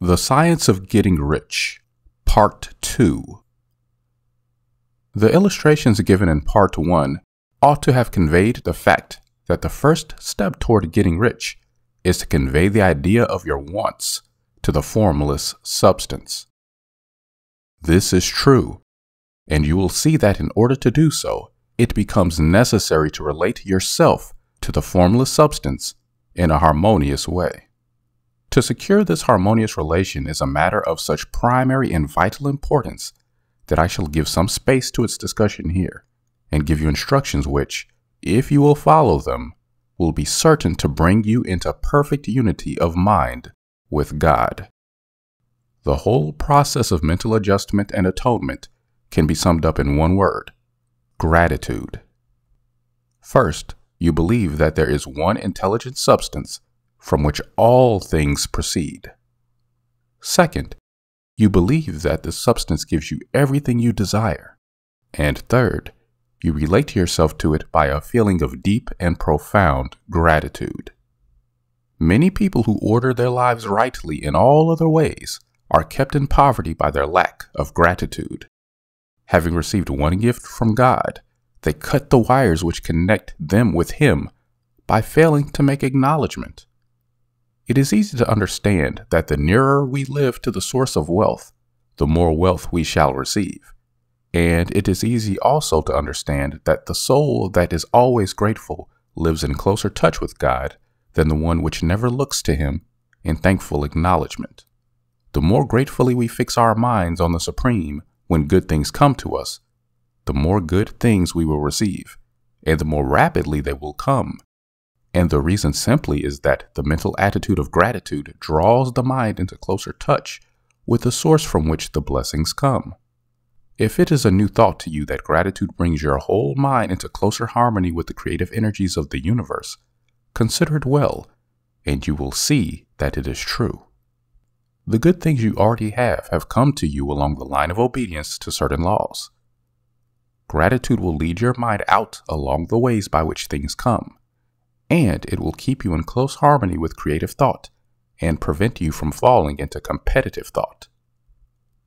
The Science of Getting Rich, Part 2. The illustrations given in Part 1 ought to have conveyed the fact that the first step toward getting rich is to convey the idea of your wants to the formless substance. This is true, and you will see that in order to do so, it becomes necessary to relate yourself to the formless substance in a harmonious way. To secure this harmonious relation is a matter of such primary and vital importance that I shall give some space to its discussion here and give you instructions which, if you will follow them, will be certain to bring you into perfect unity of mind with God. The whole process of mental adjustment and atonement can be summed up in one word gratitude. First, you believe that there is one intelligent substance from which all things proceed. Second, you believe that the substance gives you everything you desire. And third, you relate yourself to it by a feeling of deep and profound gratitude. Many people who order their lives rightly in all other ways are kept in poverty by their lack of gratitude. Having received one gift from God, they cut the wires which connect them with Him by failing to make acknowledgement. It is easy to understand that the nearer we live to the source of wealth, the more wealth we shall receive. And it is easy also to understand that the soul that is always grateful lives in closer touch with God than the one which never looks to Him in thankful acknowledgement. The more gratefully we fix our minds on the Supreme when good things come to us, the more good things we will receive, and the more rapidly they will come and the reason simply is that the mental attitude of gratitude draws the mind into closer touch with the source from which the blessings come. If it is a new thought to you that gratitude brings your whole mind into closer harmony with the creative energies of the universe, consider it well, and you will see that it is true. The good things you already have have come to you along the line of obedience to certain laws. Gratitude will lead your mind out along the ways by which things come and it will keep you in close harmony with creative thought and prevent you from falling into competitive thought.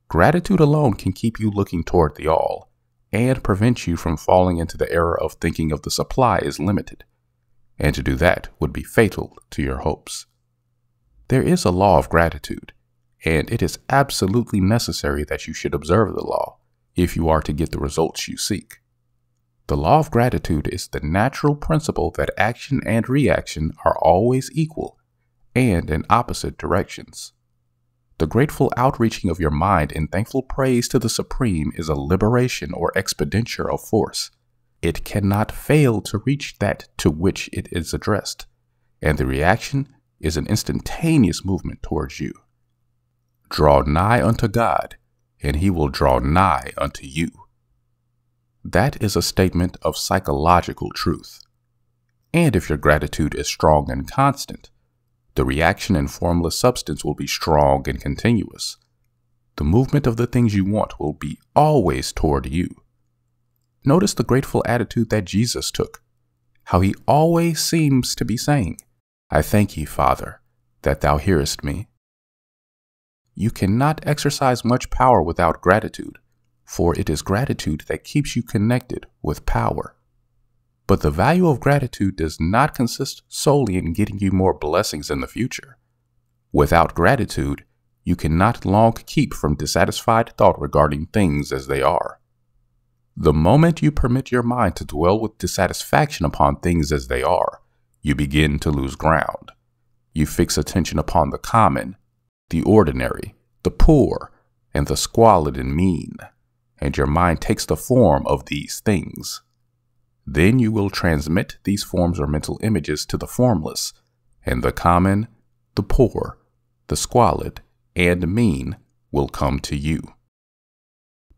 Gratitude alone can keep you looking toward the all and prevent you from falling into the error of thinking of the supply is limited, and to do that would be fatal to your hopes. There is a law of gratitude, and it is absolutely necessary that you should observe the law if you are to get the results you seek. The law of gratitude is the natural principle that action and reaction are always equal and in opposite directions. The grateful outreaching of your mind in thankful praise to the Supreme is a liberation or expenditure of force. It cannot fail to reach that to which it is addressed, and the reaction is an instantaneous movement towards you. Draw nigh unto God, and he will draw nigh unto you. That is a statement of psychological truth. And if your gratitude is strong and constant, the reaction in formless substance will be strong and continuous. The movement of the things you want will be always toward you. Notice the grateful attitude that Jesus took, how he always seems to be saying, I thank ye, Father, that thou hearest me. You cannot exercise much power without gratitude for it is gratitude that keeps you connected with power. But the value of gratitude does not consist solely in getting you more blessings in the future. Without gratitude, you cannot long keep from dissatisfied thought regarding things as they are. The moment you permit your mind to dwell with dissatisfaction upon things as they are, you begin to lose ground. You fix attention upon the common, the ordinary, the poor, and the squalid and mean and your mind takes the form of these things. Then you will transmit these forms or mental images to the formless, and the common, the poor, the squalid, and mean will come to you.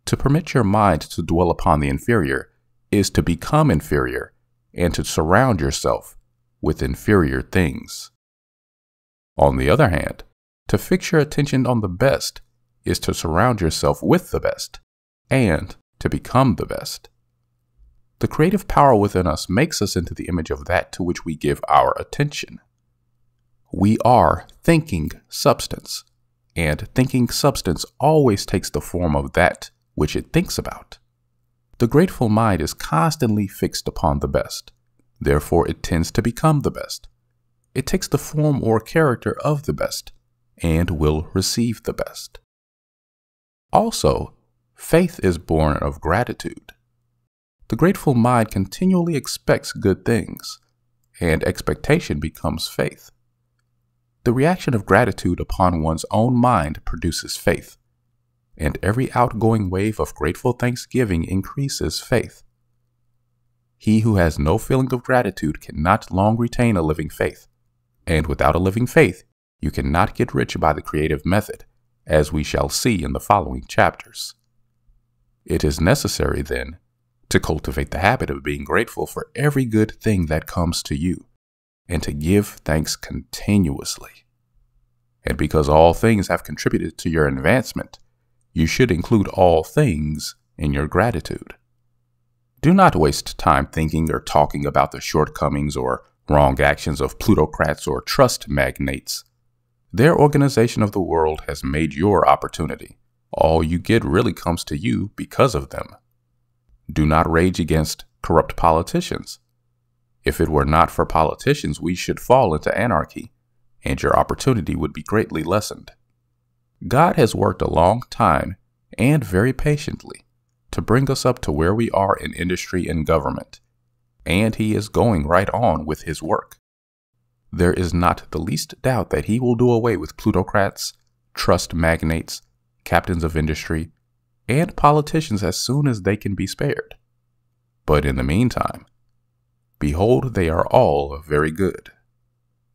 To permit your mind to dwell upon the inferior is to become inferior and to surround yourself with inferior things. On the other hand, to fix your attention on the best is to surround yourself with the best and to become the best. The creative power within us makes us into the image of that to which we give our attention. We are thinking substance, and thinking substance always takes the form of that which it thinks about. The grateful mind is constantly fixed upon the best. Therefore, it tends to become the best. It takes the form or character of the best and will receive the best. Also, faith is born of gratitude. The grateful mind continually expects good things, and expectation becomes faith. The reaction of gratitude upon one's own mind produces faith, and every outgoing wave of grateful thanksgiving increases faith. He who has no feeling of gratitude cannot long retain a living faith, and without a living faith, you cannot get rich by the creative method, as we shall see in the following chapters. It is necessary, then, to cultivate the habit of being grateful for every good thing that comes to you, and to give thanks continuously. And because all things have contributed to your advancement, you should include all things in your gratitude. Do not waste time thinking or talking about the shortcomings or wrong actions of plutocrats or trust magnates. Their organization of the world has made your opportunity. All you get really comes to you because of them. Do not rage against corrupt politicians. If it were not for politicians, we should fall into anarchy, and your opportunity would be greatly lessened. God has worked a long time and very patiently to bring us up to where we are in industry and government, and He is going right on with His work. There is not the least doubt that He will do away with plutocrats, trust magnates, captains of industry, and politicians as soon as they can be spared. But in the meantime, behold, they are all very good.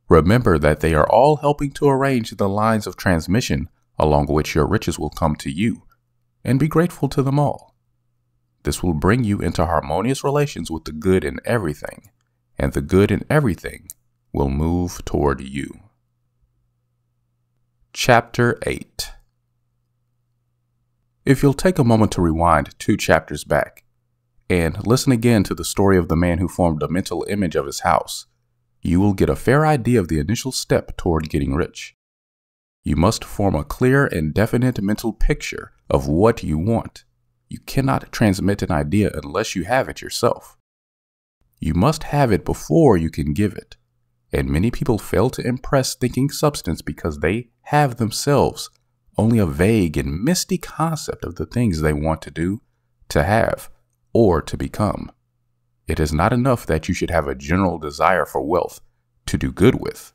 Remember that they are all helping to arrange the lines of transmission along which your riches will come to you, and be grateful to them all. This will bring you into harmonious relations with the good in everything, and the good in everything will move toward you. Chapter 8 if you'll take a moment to rewind two chapters back and listen again to the story of the man who formed a mental image of his house, you will get a fair idea of the initial step toward getting rich. You must form a clear and definite mental picture of what you want. You cannot transmit an idea unless you have it yourself. You must have it before you can give it. And many people fail to impress thinking substance because they have themselves only a vague and misty concept of the things they want to do, to have, or to become. It is not enough that you should have a general desire for wealth to do good with.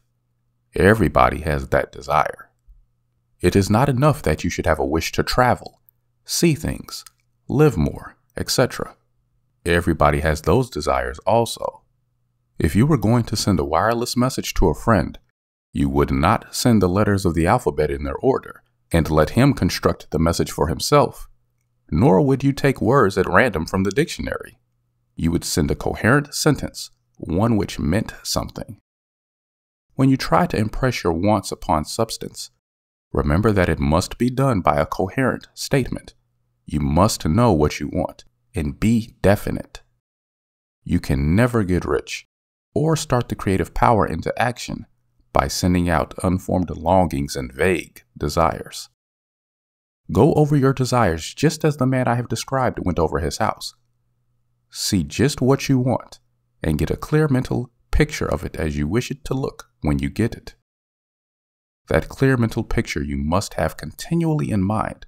Everybody has that desire. It is not enough that you should have a wish to travel, see things, live more, etc. Everybody has those desires also. If you were going to send a wireless message to a friend, you would not send the letters of the alphabet in their order and let him construct the message for himself. Nor would you take words at random from the dictionary. You would send a coherent sentence, one which meant something. When you try to impress your wants upon substance, remember that it must be done by a coherent statement. You must know what you want and be definite. You can never get rich or start the creative power into action by sending out unformed longings and vague desires. Go over your desires just as the man I have described went over his house. See just what you want and get a clear mental picture of it as you wish it to look when you get it. That clear mental picture you must have continually in mind,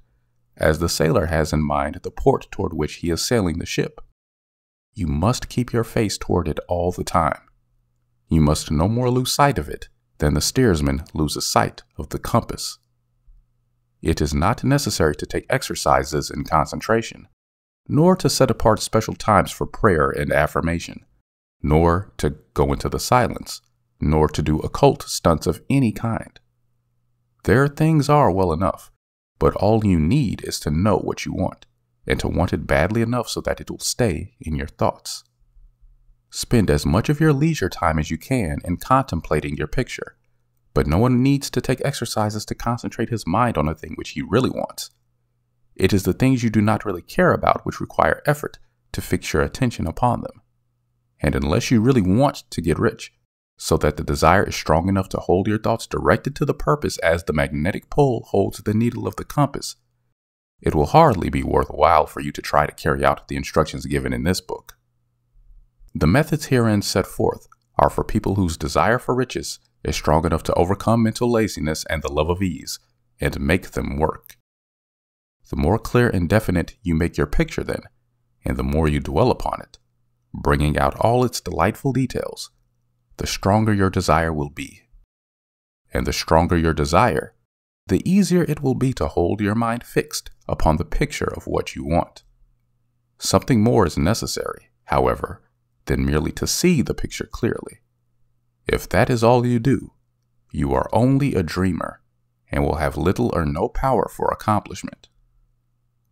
as the sailor has in mind the port toward which he is sailing the ship. You must keep your face toward it all the time. You must no more lose sight of it then the steersman loses sight of the compass. It is not necessary to take exercises in concentration, nor to set apart special times for prayer and affirmation, nor to go into the silence, nor to do occult stunts of any kind. Their things are well enough, but all you need is to know what you want, and to want it badly enough so that it will stay in your thoughts. Spend as much of your leisure time as you can in contemplating your picture, but no one needs to take exercises to concentrate his mind on a thing which he really wants. It is the things you do not really care about which require effort to fix your attention upon them. And unless you really want to get rich, so that the desire is strong enough to hold your thoughts directed to the purpose as the magnetic pole holds the needle of the compass, it will hardly be worthwhile for you to try to carry out the instructions given in this book. The methods herein set forth are for people whose desire for riches is strong enough to overcome mental laziness and the love of ease and make them work. The more clear and definite you make your picture, then, and the more you dwell upon it, bringing out all its delightful details, the stronger your desire will be. And the stronger your desire, the easier it will be to hold your mind fixed upon the picture of what you want. Something more is necessary, however, than merely to see the picture clearly. If that is all you do, you are only a dreamer and will have little or no power for accomplishment.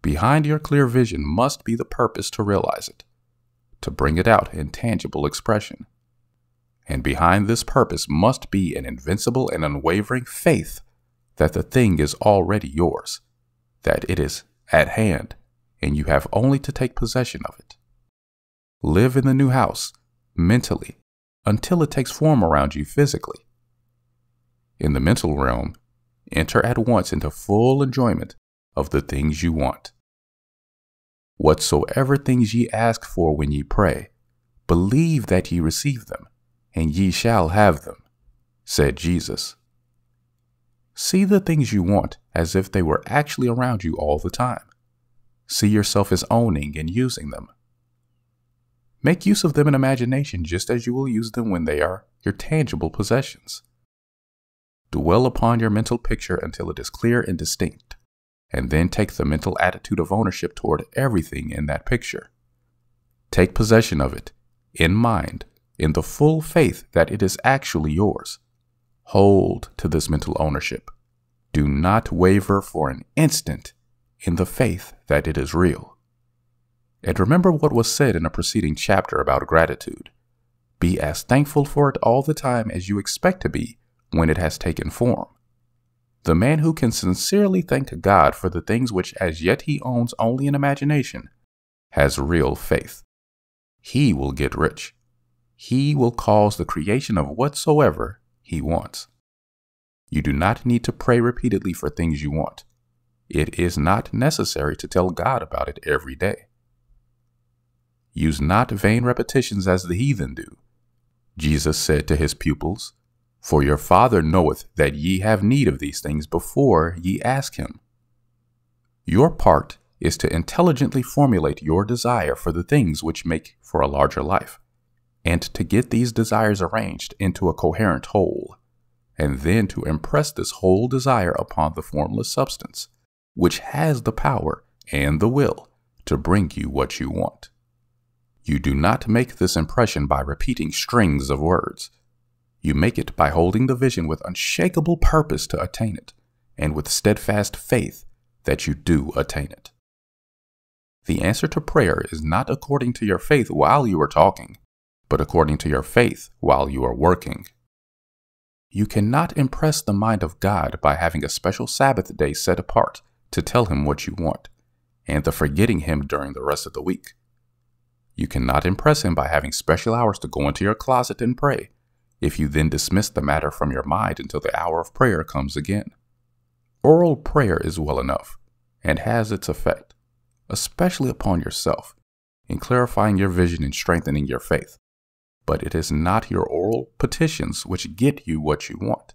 Behind your clear vision must be the purpose to realize it, to bring it out in tangible expression. And behind this purpose must be an invincible and unwavering faith that the thing is already yours, that it is at hand, and you have only to take possession of it. Live in the new house, mentally, until it takes form around you physically. In the mental realm, enter at once into full enjoyment of the things you want. Whatsoever things ye ask for when ye pray, believe that ye receive them, and ye shall have them, said Jesus. See the things you want as if they were actually around you all the time. See yourself as owning and using them. Make use of them in imagination just as you will use them when they are your tangible possessions. Dwell upon your mental picture until it is clear and distinct, and then take the mental attitude of ownership toward everything in that picture. Take possession of it, in mind, in the full faith that it is actually yours. Hold to this mental ownership. Do not waver for an instant in the faith that it is real. And remember what was said in a preceding chapter about gratitude. Be as thankful for it all the time as you expect to be when it has taken form. The man who can sincerely thank God for the things which as yet he owns only in imagination has real faith. He will get rich. He will cause the creation of whatsoever he wants. You do not need to pray repeatedly for things you want. It is not necessary to tell God about it every day. Use not vain repetitions as the heathen do. Jesus said to his pupils, For your Father knoweth that ye have need of these things before ye ask him. Your part is to intelligently formulate your desire for the things which make for a larger life and to get these desires arranged into a coherent whole, and then to impress this whole desire upon the formless substance, which has the power and the will to bring you what you want. You do not make this impression by repeating strings of words. You make it by holding the vision with unshakable purpose to attain it, and with steadfast faith that you do attain it. The answer to prayer is not according to your faith while you are talking, but according to your faith while you are working. You cannot impress the mind of God by having a special Sabbath day set apart to tell him what you want, and the forgetting him during the rest of the week. You cannot impress him by having special hours to go into your closet and pray, if you then dismiss the matter from your mind until the hour of prayer comes again. Oral prayer is well enough, and has its effect, especially upon yourself, in clarifying your vision and strengthening your faith but it is not your oral petitions which get you what you want.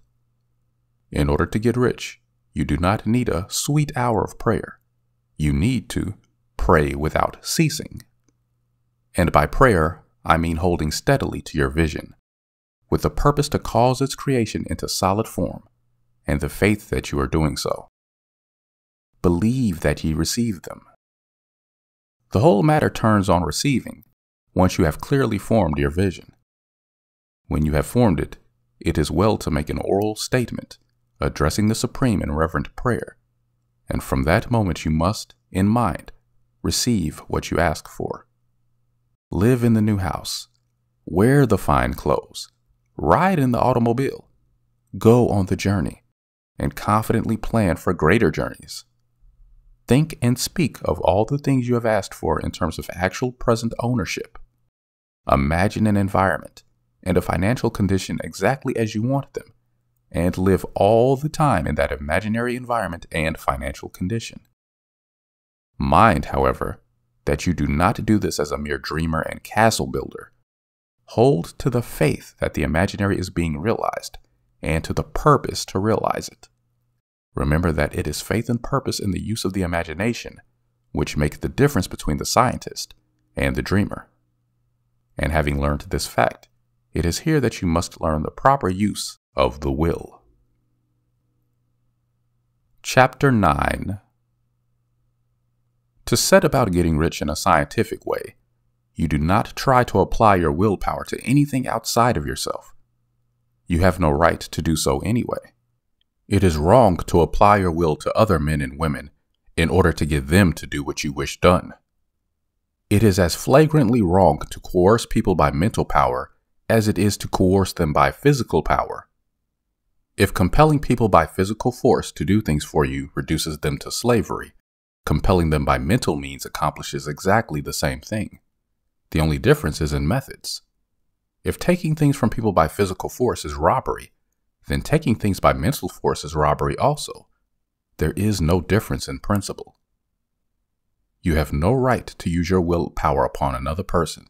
In order to get rich, you do not need a sweet hour of prayer. You need to pray without ceasing. And by prayer, I mean holding steadily to your vision, with the purpose to cause its creation into solid form, and the faith that you are doing so. Believe that ye receive them. The whole matter turns on receiving, once you have clearly formed your vision. When you have formed it, it is well to make an oral statement addressing the Supreme in reverent prayer, and from that moment you must, in mind, receive what you ask for. Live in the new house, wear the fine clothes, ride in the automobile, go on the journey, and confidently plan for greater journeys. Think and speak of all the things you have asked for in terms of actual present ownership. Imagine an environment and a financial condition exactly as you want them, and live all the time in that imaginary environment and financial condition. Mind, however, that you do not do this as a mere dreamer and castle builder. Hold to the faith that the imaginary is being realized and to the purpose to realize it. Remember that it is faith and purpose in the use of the imagination which make the difference between the scientist and the dreamer. And having learned this fact, it is here that you must learn the proper use of the will. Chapter 9 To set about getting rich in a scientific way, you do not try to apply your willpower to anything outside of yourself. You have no right to do so anyway. It is wrong to apply your will to other men and women in order to get them to do what you wish done. It is as flagrantly wrong to coerce people by mental power as it is to coerce them by physical power. If compelling people by physical force to do things for you reduces them to slavery, compelling them by mental means accomplishes exactly the same thing. The only difference is in methods. If taking things from people by physical force is robbery, then taking things by mental force is robbery also. There is no difference in principle. You have no right to use your willpower upon another person,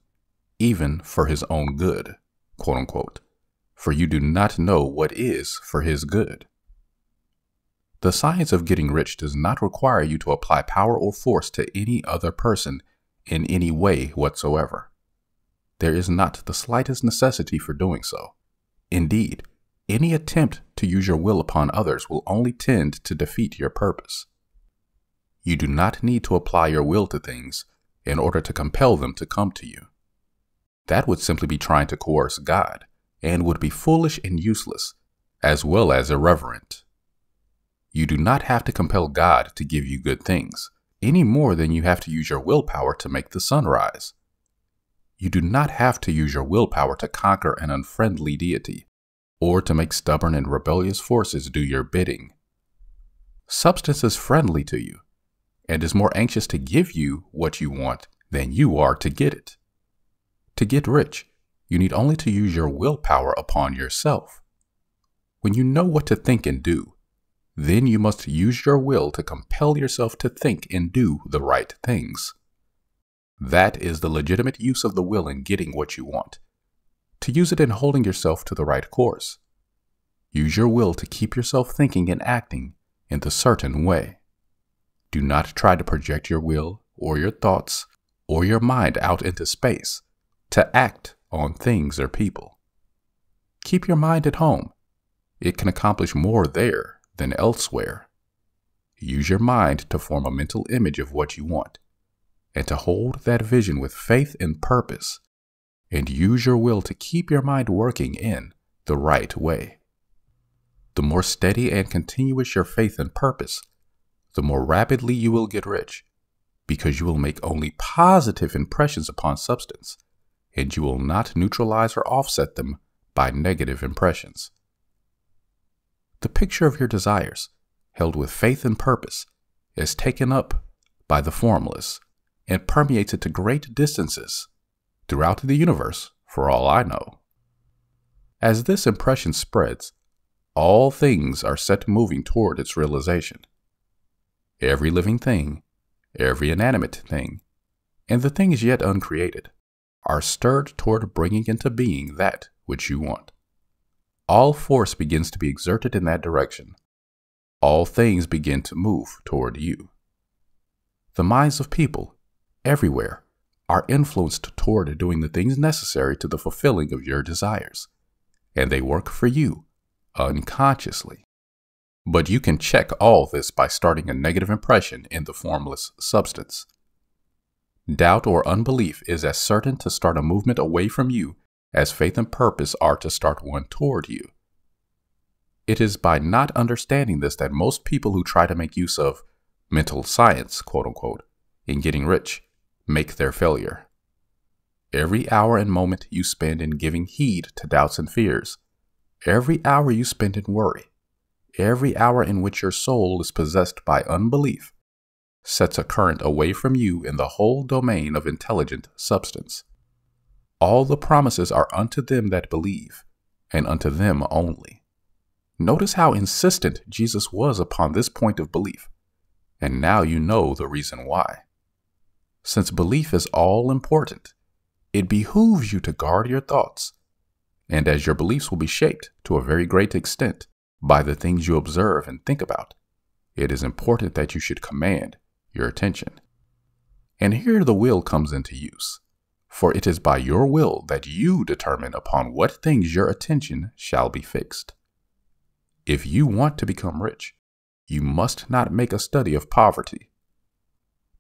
even for his own good, for you do not know what is for his good. The science of getting rich does not require you to apply power or force to any other person in any way whatsoever. There is not the slightest necessity for doing so. Indeed, any attempt to use your will upon others will only tend to defeat your purpose. You do not need to apply your will to things in order to compel them to come to you. That would simply be trying to coerce God and would be foolish and useless, as well as irreverent. You do not have to compel God to give you good things, any more than you have to use your willpower to make the sun rise. You do not have to use your willpower to conquer an unfriendly deity, or to make stubborn and rebellious forces do your bidding. Substance is friendly to you, and is more anxious to give you what you want than you are to get it. To get rich, you need only to use your willpower upon yourself. When you know what to think and do, then you must use your will to compel yourself to think and do the right things. That is the legitimate use of the will in getting what you want. To use it in holding yourself to the right course. Use your will to keep yourself thinking and acting in the certain way. Do not try to project your will or your thoughts or your mind out into space to act on things or people. Keep your mind at home. It can accomplish more there than elsewhere. Use your mind to form a mental image of what you want, and to hold that vision with faith and purpose, and use your will to keep your mind working in the right way. The more steady and continuous your faith and purpose, the more rapidly you will get rich, because you will make only positive impressions upon substance and you will not neutralize or offset them by negative impressions. The picture of your desires, held with faith and purpose, is taken up by the formless and permeates it to great distances throughout the universe, for all I know. As this impression spreads, all things are set moving toward its realization. Every living thing, every inanimate thing, and the things yet uncreated are stirred toward bringing into being that which you want. All force begins to be exerted in that direction. All things begin to move toward you. The minds of people, everywhere, are influenced toward doing the things necessary to the fulfilling of your desires, and they work for you unconsciously. But you can check all this by starting a negative impression in the formless substance. Doubt or unbelief is as certain to start a movement away from you as faith and purpose are to start one toward you. It is by not understanding this that most people who try to make use of mental science, quote unquote, in getting rich, make their failure. Every hour and moment you spend in giving heed to doubts and fears, every hour you spend in worry, every hour in which your soul is possessed by unbelief, sets a current away from you in the whole domain of intelligent substance. All the promises are unto them that believe, and unto them only. Notice how insistent Jesus was upon this point of belief, and now you know the reason why. Since belief is all important, it behooves you to guard your thoughts, and as your beliefs will be shaped to a very great extent by the things you observe and think about, it is important that you should command your attention. And here the will comes into use, for it is by your will that you determine upon what things your attention shall be fixed. If you want to become rich, you must not make a study of poverty.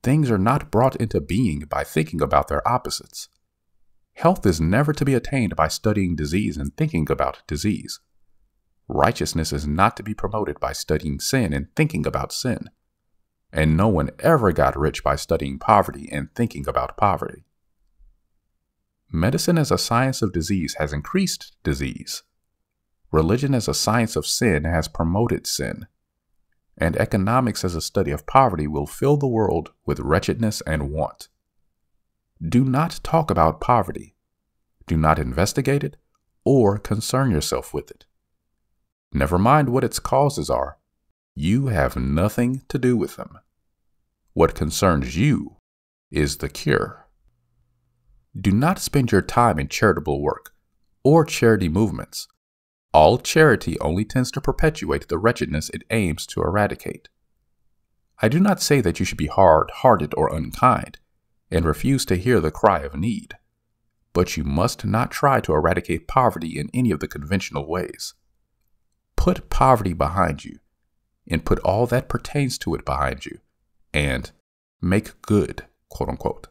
Things are not brought into being by thinking about their opposites. Health is never to be attained by studying disease and thinking about disease. Righteousness is not to be promoted by studying sin and thinking about sin. And no one ever got rich by studying poverty and thinking about poverty. Medicine as a science of disease has increased disease. Religion as a science of sin has promoted sin. And economics as a study of poverty will fill the world with wretchedness and want. Do not talk about poverty. Do not investigate it or concern yourself with it. Never mind what its causes are, you have nothing to do with them. What concerns you is the cure. Do not spend your time in charitable work or charity movements. All charity only tends to perpetuate the wretchedness it aims to eradicate. I do not say that you should be hard hearted or unkind and refuse to hear the cry of need. But you must not try to eradicate poverty in any of the conventional ways. Put poverty behind you, and put all that pertains to it behind you, and make good, quote unquote.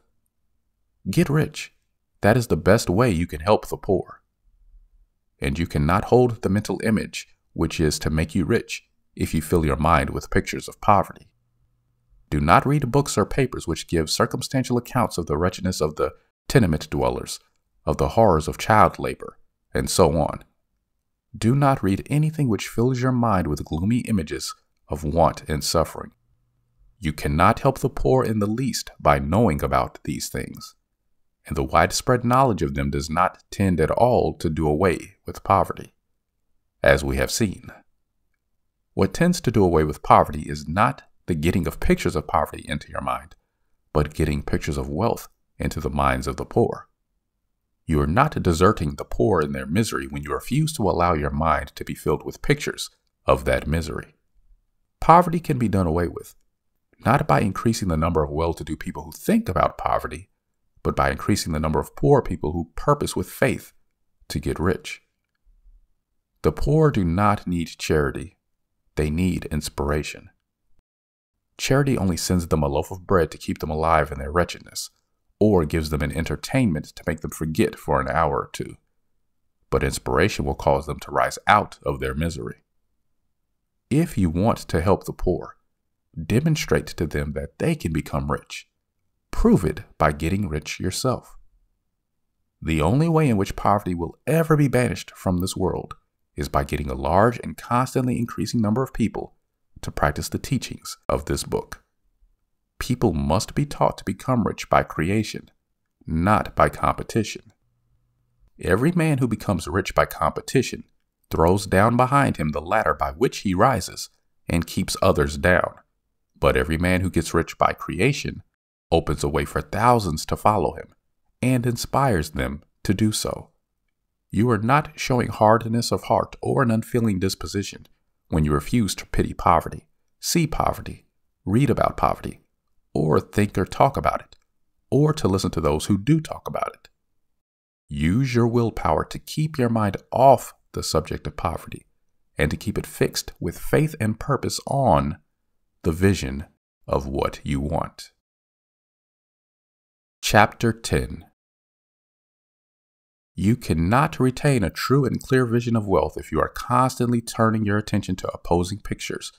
Get rich. That is the best way you can help the poor. And you cannot hold the mental image, which is to make you rich, if you fill your mind with pictures of poverty. Do not read books or papers which give circumstantial accounts of the wretchedness of the tenement dwellers, of the horrors of child labor, and so on. Do not read anything which fills your mind with gloomy images of want and suffering. You cannot help the poor in the least by knowing about these things, and the widespread knowledge of them does not tend at all to do away with poverty, as we have seen. What tends to do away with poverty is not the getting of pictures of poverty into your mind, but getting pictures of wealth into the minds of the poor. You are not deserting the poor in their misery when you refuse to allow your mind to be filled with pictures of that misery. Poverty can be done away with, not by increasing the number of well to do people who think about poverty, but by increasing the number of poor people who purpose with faith to get rich. The poor do not need charity, they need inspiration. Charity only sends them a loaf of bread to keep them alive in their wretchedness, or gives them an entertainment to make them forget for an hour or two. But inspiration will cause them to rise out of their misery. If you want to help the poor, demonstrate to them that they can become rich. Prove it by getting rich yourself. The only way in which poverty will ever be banished from this world is by getting a large and constantly increasing number of people to practice the teachings of this book. People must be taught to become rich by creation, not by competition. Every man who becomes rich by competition throws down behind him the ladder by which he rises and keeps others down. But every man who gets rich by creation opens a way for thousands to follow him and inspires them to do so. You are not showing hardness of heart or an unfeeling disposition when you refuse to pity poverty, see poverty, read about poverty, or think or talk about it, or to listen to those who do talk about it. Use your willpower to keep your mind off the subject of poverty and to keep it fixed with faith and purpose on the vision of what you want. Chapter 10 you cannot retain a true and clear vision of wealth if you are constantly turning your attention to opposing pictures,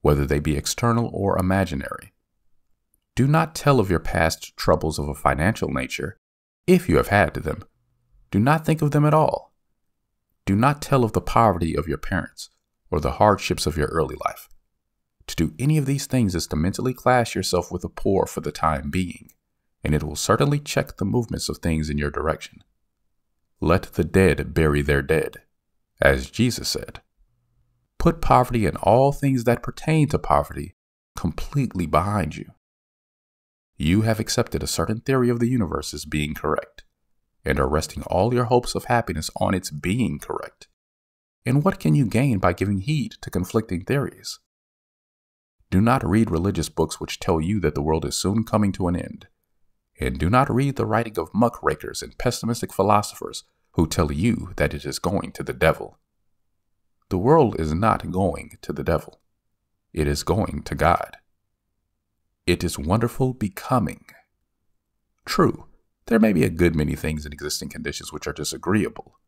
whether they be external or imaginary. Do not tell of your past troubles of a financial nature, if you have had them. Do not think of them at all. Do not tell of the poverty of your parents or the hardships of your early life. To do any of these things is to mentally class yourself with the poor for the time being, and it will certainly check the movements of things in your direction. Let the dead bury their dead, as Jesus said. Put poverty and all things that pertain to poverty completely behind you. You have accepted a certain theory of the universe as being correct, and are resting all your hopes of happiness on its being correct. And what can you gain by giving heed to conflicting theories? Do not read religious books which tell you that the world is soon coming to an end. And do not read the writing of muckrakers and pessimistic philosophers who tell you that it is going to the devil. The world is not going to the devil. It is going to God. It is wonderful becoming. True, there may be a good many things in existing conditions which are disagreeable.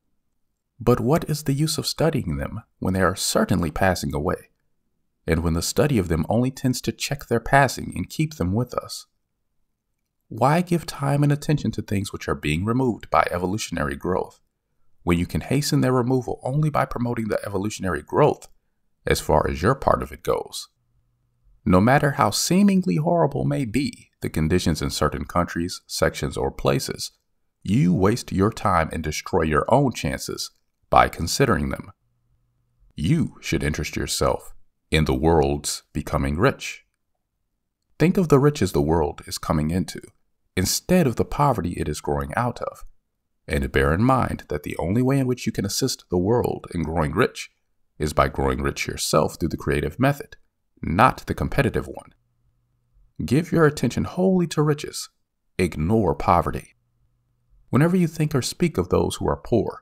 But what is the use of studying them when they are certainly passing away? and when the study of them only tends to check their passing and keep them with us. Why give time and attention to things which are being removed by evolutionary growth, when you can hasten their removal only by promoting the evolutionary growth as far as your part of it goes? No matter how seemingly horrible may be the conditions in certain countries, sections, or places, you waste your time and destroy your own chances by considering them. You should interest yourself in the world's becoming rich. Think of the riches the world is coming into instead of the poverty it is growing out of. And bear in mind that the only way in which you can assist the world in growing rich is by growing rich yourself through the creative method, not the competitive one. Give your attention wholly to riches. Ignore poverty. Whenever you think or speak of those who are poor,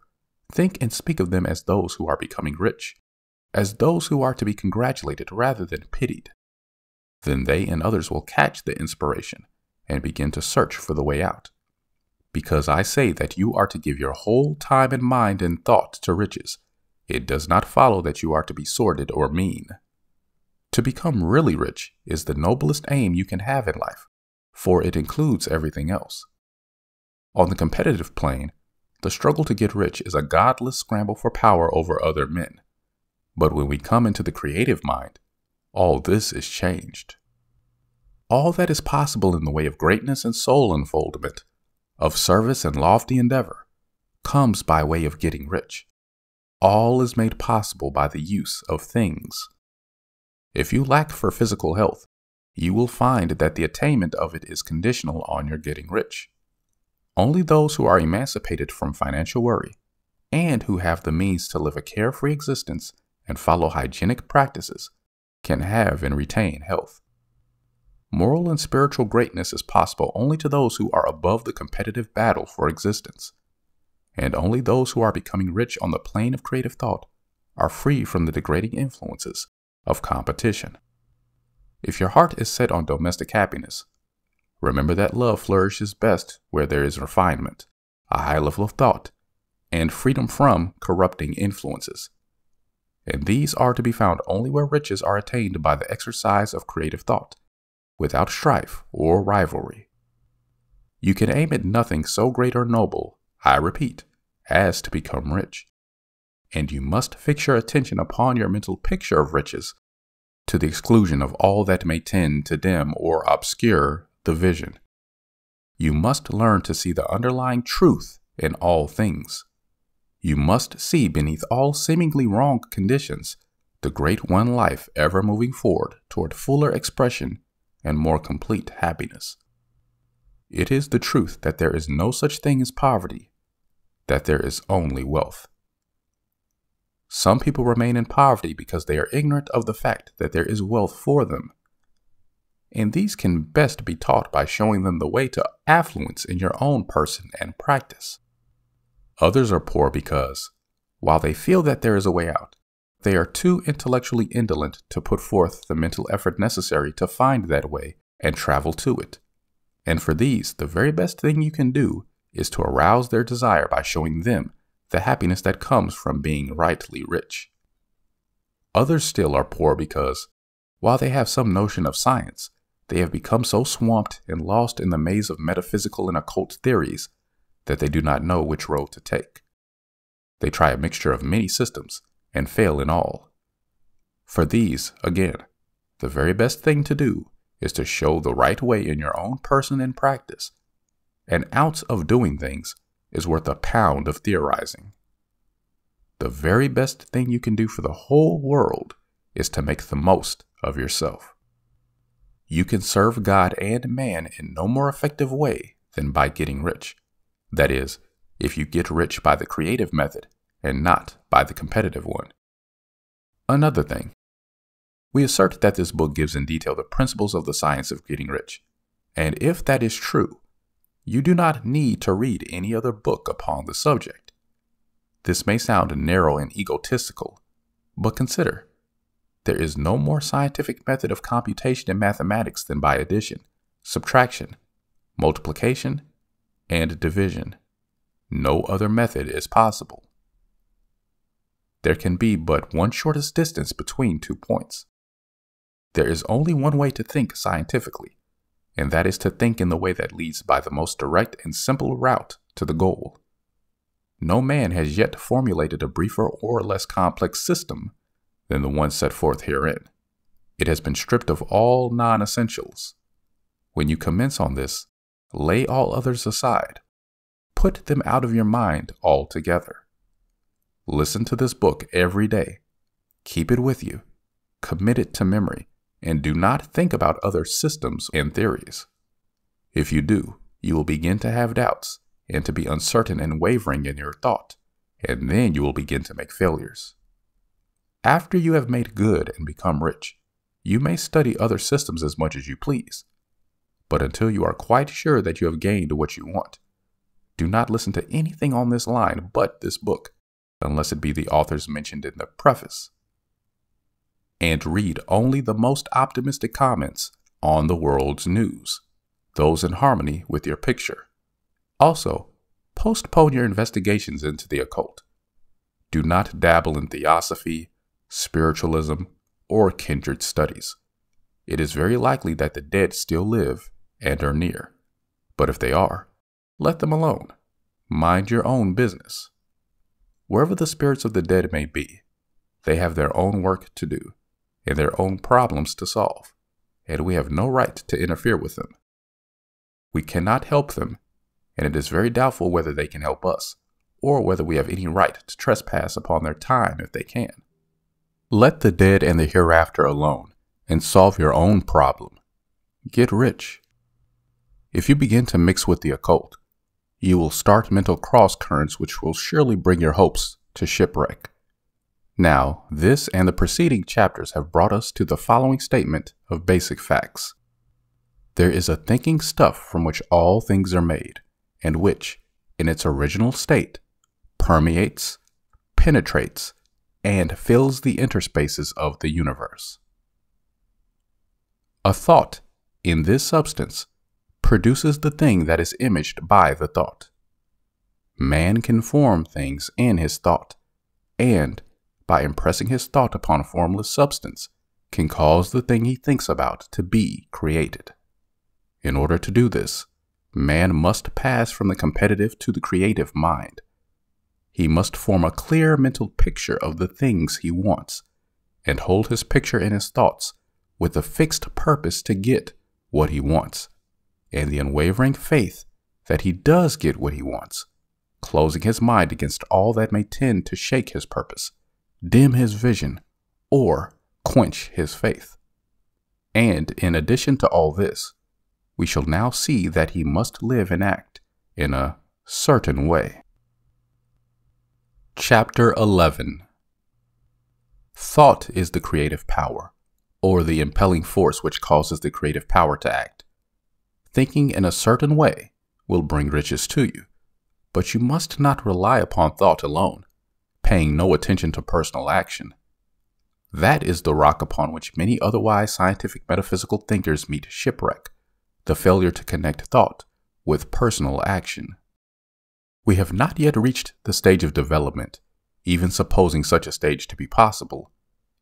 think and speak of them as those who are becoming rich as those who are to be congratulated rather than pitied. Then they and others will catch the inspiration and begin to search for the way out. Because I say that you are to give your whole time and mind and thought to riches, it does not follow that you are to be sordid or mean. To become really rich is the noblest aim you can have in life, for it includes everything else. On the competitive plane, the struggle to get rich is a godless scramble for power over other men. But when we come into the creative mind, all this is changed. All that is possible in the way of greatness and soul unfoldment, of service and lofty endeavor, comes by way of getting rich. All is made possible by the use of things. If you lack for physical health, you will find that the attainment of it is conditional on your getting rich. Only those who are emancipated from financial worry and who have the means to live a carefree existence and follow hygienic practices can have and retain health. Moral and spiritual greatness is possible only to those who are above the competitive battle for existence, and only those who are becoming rich on the plane of creative thought are free from the degrading influences of competition. If your heart is set on domestic happiness, remember that love flourishes best where there is refinement, a high level of thought, and freedom from corrupting influences. And these are to be found only where riches are attained by the exercise of creative thought, without strife or rivalry. You can aim at nothing so great or noble, I repeat, as to become rich. And you must fix your attention upon your mental picture of riches, to the exclusion of all that may tend to dim or obscure the vision. You must learn to see the underlying truth in all things. You must see beneath all seemingly wrong conditions the great one life ever moving forward toward fuller expression and more complete happiness. It is the truth that there is no such thing as poverty, that there is only wealth. Some people remain in poverty because they are ignorant of the fact that there is wealth for them. And these can best be taught by showing them the way to affluence in your own person and practice. Others are poor because, while they feel that there is a way out, they are too intellectually indolent to put forth the mental effort necessary to find that way and travel to it. And for these, the very best thing you can do is to arouse their desire by showing them the happiness that comes from being rightly rich. Others still are poor because, while they have some notion of science, they have become so swamped and lost in the maze of metaphysical and occult theories that they do not know which road to take. They try a mixture of many systems and fail in all. For these, again, the very best thing to do is to show the right way in your own person and practice. An ounce of doing things is worth a pound of theorizing. The very best thing you can do for the whole world is to make the most of yourself. You can serve God and man in no more effective way than by getting rich. That is, if you get rich by the creative method and not by the competitive one. Another thing, we assert that this book gives in detail the principles of the science of getting rich. And if that is true, you do not need to read any other book upon the subject. This may sound narrow and egotistical, but consider there is no more scientific method of computation in mathematics than by addition, subtraction, multiplication, and division. No other method is possible. There can be but one shortest distance between two points. There is only one way to think scientifically, and that is to think in the way that leads by the most direct and simple route to the goal. No man has yet formulated a briefer or less complex system than the one set forth herein. It has been stripped of all non essentials. When you commence on this, lay all others aside. Put them out of your mind altogether. Listen to this book every day. Keep it with you. Commit it to memory and do not think about other systems and theories. If you do, you will begin to have doubts and to be uncertain and wavering in your thought, and then you will begin to make failures. After you have made good and become rich, you may study other systems as much as you please. But until you are quite sure that you have gained what you want, do not listen to anything on this line but this book, unless it be the authors mentioned in the preface and read only the most optimistic comments on the world's news, those in harmony with your picture. Also, postpone your investigations into the occult. Do not dabble in theosophy, spiritualism, or kindred studies. It is very likely that the dead still live and are near. But if they are, let them alone. Mind your own business. Wherever the spirits of the dead may be, they have their own work to do and their own problems to solve, and we have no right to interfere with them. We cannot help them, and it is very doubtful whether they can help us, or whether we have any right to trespass upon their time if they can. Let the dead and the hereafter alone, and solve your own problem. Get rich. If you begin to mix with the occult, you will start mental cross currents which will surely bring your hopes to shipwreck. Now, this and the preceding chapters have brought us to the following statement of basic facts. There is a thinking stuff from which all things are made, and which, in its original state, permeates, penetrates, and fills the interspaces of the universe. A thought, in this substance, produces the thing that is imaged by the thought. Man can form things in his thought, and by impressing his thought upon a formless substance, can cause the thing he thinks about to be created. In order to do this, man must pass from the competitive to the creative mind. He must form a clear mental picture of the things he wants, and hold his picture in his thoughts with a fixed purpose to get what he wants, and the unwavering faith that he does get what he wants, closing his mind against all that may tend to shake his purpose dim his vision, or quench his faith. And in addition to all this, we shall now see that he must live and act in a certain way. Chapter 11 Thought is the creative power, or the impelling force which causes the creative power to act. Thinking in a certain way will bring riches to you, but you must not rely upon thought alone paying no attention to personal action. That is the rock upon which many otherwise scientific metaphysical thinkers meet shipwreck, the failure to connect thought with personal action. We have not yet reached the stage of development, even supposing such a stage to be possible,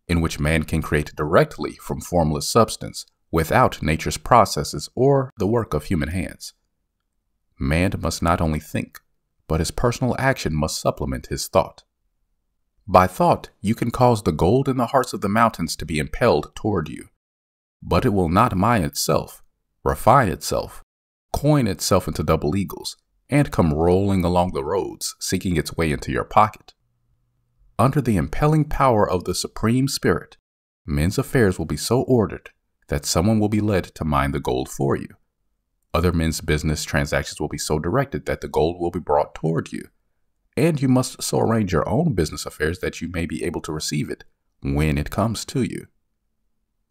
in which man can create directly from formless substance without nature's processes or the work of human hands. Man must not only think, but his personal action must supplement his thought. By thought, you can cause the gold in the hearts of the mountains to be impelled toward you. But it will not mine itself, refine itself, coin itself into double eagles, and come rolling along the roads, seeking its way into your pocket. Under the impelling power of the Supreme Spirit, men's affairs will be so ordered that someone will be led to mine the gold for you. Other men's business transactions will be so directed that the gold will be brought toward you. And you must so arrange your own business affairs that you may be able to receive it when it comes to you.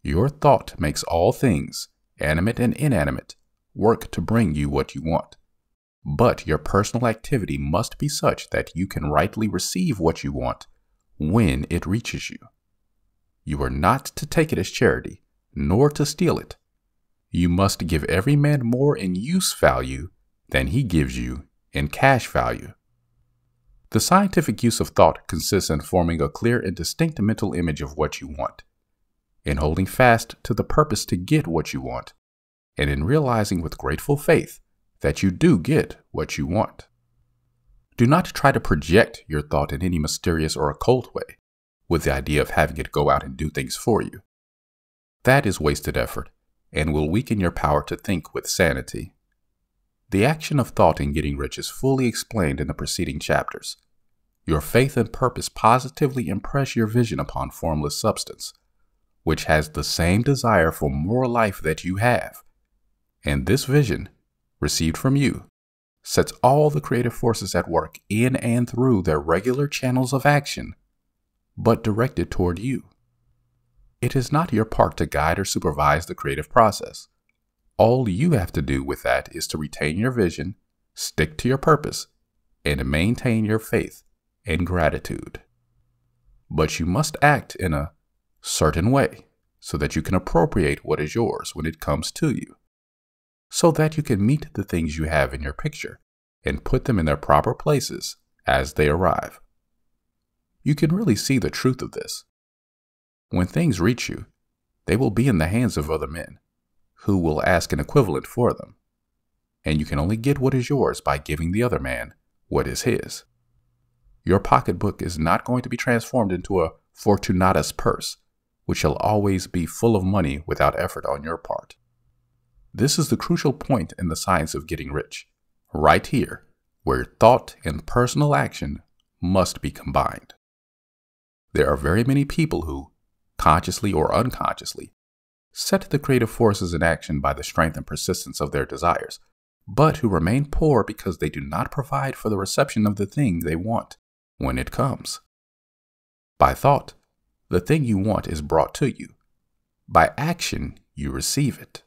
Your thought makes all things, animate and inanimate, work to bring you what you want. But your personal activity must be such that you can rightly receive what you want when it reaches you. You are not to take it as charity, nor to steal it. You must give every man more in use value than he gives you in cash value. The scientific use of thought consists in forming a clear and distinct mental image of what you want, in holding fast to the purpose to get what you want, and in realizing with grateful faith that you do get what you want. Do not try to project your thought in any mysterious or occult way, with the idea of having it go out and do things for you. That is wasted effort and will weaken your power to think with sanity. The action of thought in getting rich is fully explained in the preceding chapters. Your faith and purpose positively impress your vision upon formless substance, which has the same desire for more life that you have. And this vision, received from you, sets all the creative forces at work in and through their regular channels of action, but directed toward you. It is not your part to guide or supervise the creative process. All you have to do with that is to retain your vision, stick to your purpose, and maintain your faith and gratitude. But you must act in a certain way so that you can appropriate what is yours when it comes to you, so that you can meet the things you have in your picture and put them in their proper places as they arrive. You can really see the truth of this. When things reach you, they will be in the hands of other men who will ask an equivalent for them. And you can only get what is yours by giving the other man what is his. Your pocketbook is not going to be transformed into a Fortunatus purse, which shall always be full of money without effort on your part. This is the crucial point in the science of getting rich, right here, where thought and personal action must be combined. There are very many people who, consciously or unconsciously, set the creative forces in action by the strength and persistence of their desires, but who remain poor because they do not provide for the reception of the thing they want when it comes. By thought, the thing you want is brought to you. By action, you receive it.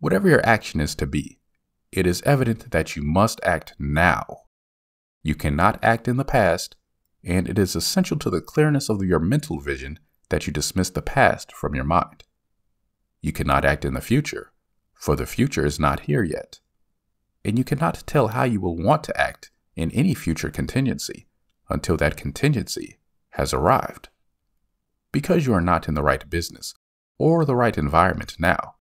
Whatever your action is to be, it is evident that you must act now. You cannot act in the past, and it is essential to the clearness of your mental vision that you dismiss the past from your mind. You cannot act in the future, for the future is not here yet. And you cannot tell how you will want to act in any future contingency until that contingency has arrived. Because you are not in the right business or the right environment now,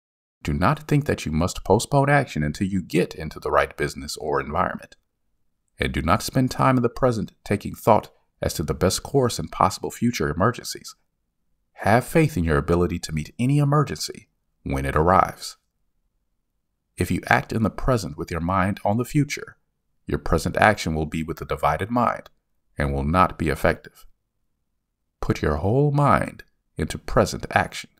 do not think that you must postpone action until you get into the right business or environment. And do not spend time in the present taking thought as to the best course in possible future emergencies. Have faith in your ability to meet any emergency when it arrives. If you act in the present with your mind on the future, your present action will be with a divided mind and will not be effective. Put your whole mind into present action.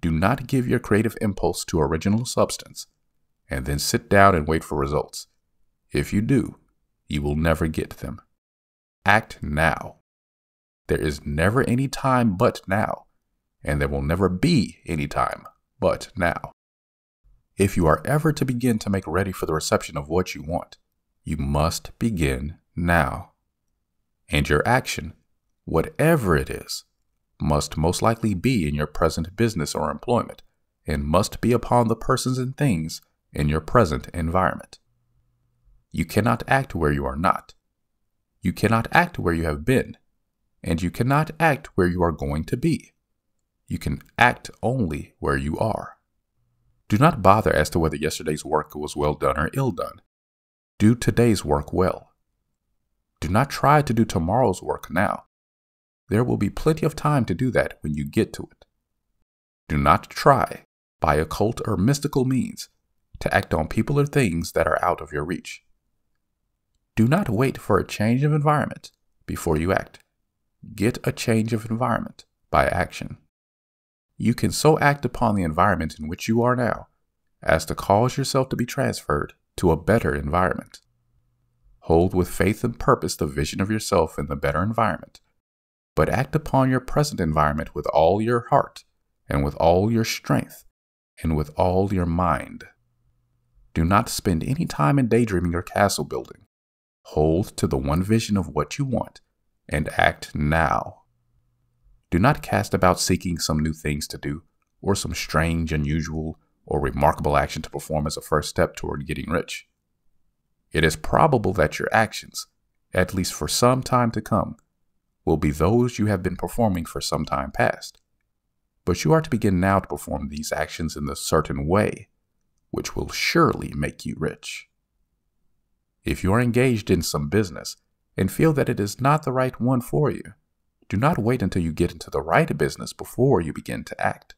Do not give your creative impulse to original substance and then sit down and wait for results. If you do, you will never get them. Act now. There is never any time but now, and there will never be any time but now. If you are ever to begin to make ready for the reception of what you want, you must begin now. And your action, whatever it is, must most likely be in your present business or employment, and must be upon the persons and things in your present environment. You cannot act where you are not. You cannot act where you have been, and you cannot act where you are going to be. You can act only where you are. Do not bother as to whether yesterday's work was well done or ill done. Do today's work well. Do not try to do tomorrow's work now. There will be plenty of time to do that when you get to it. Do not try, by occult or mystical means, to act on people or things that are out of your reach. Do not wait for a change of environment before you act. Get a change of environment by action. You can so act upon the environment in which you are now as to cause yourself to be transferred to a better environment. Hold with faith and purpose the vision of yourself in the better environment, but act upon your present environment with all your heart and with all your strength and with all your mind. Do not spend any time in daydreaming or castle building. Hold to the one vision of what you want and act now. Do not cast about seeking some new things to do or some strange, unusual, or remarkable action to perform as a first step toward getting rich. It is probable that your actions, at least for some time to come, will be those you have been performing for some time past. But you are to begin now to perform these actions in a certain way, which will surely make you rich. If you are engaged in some business and feel that it is not the right one for you, do not wait until you get into the right business before you begin to act.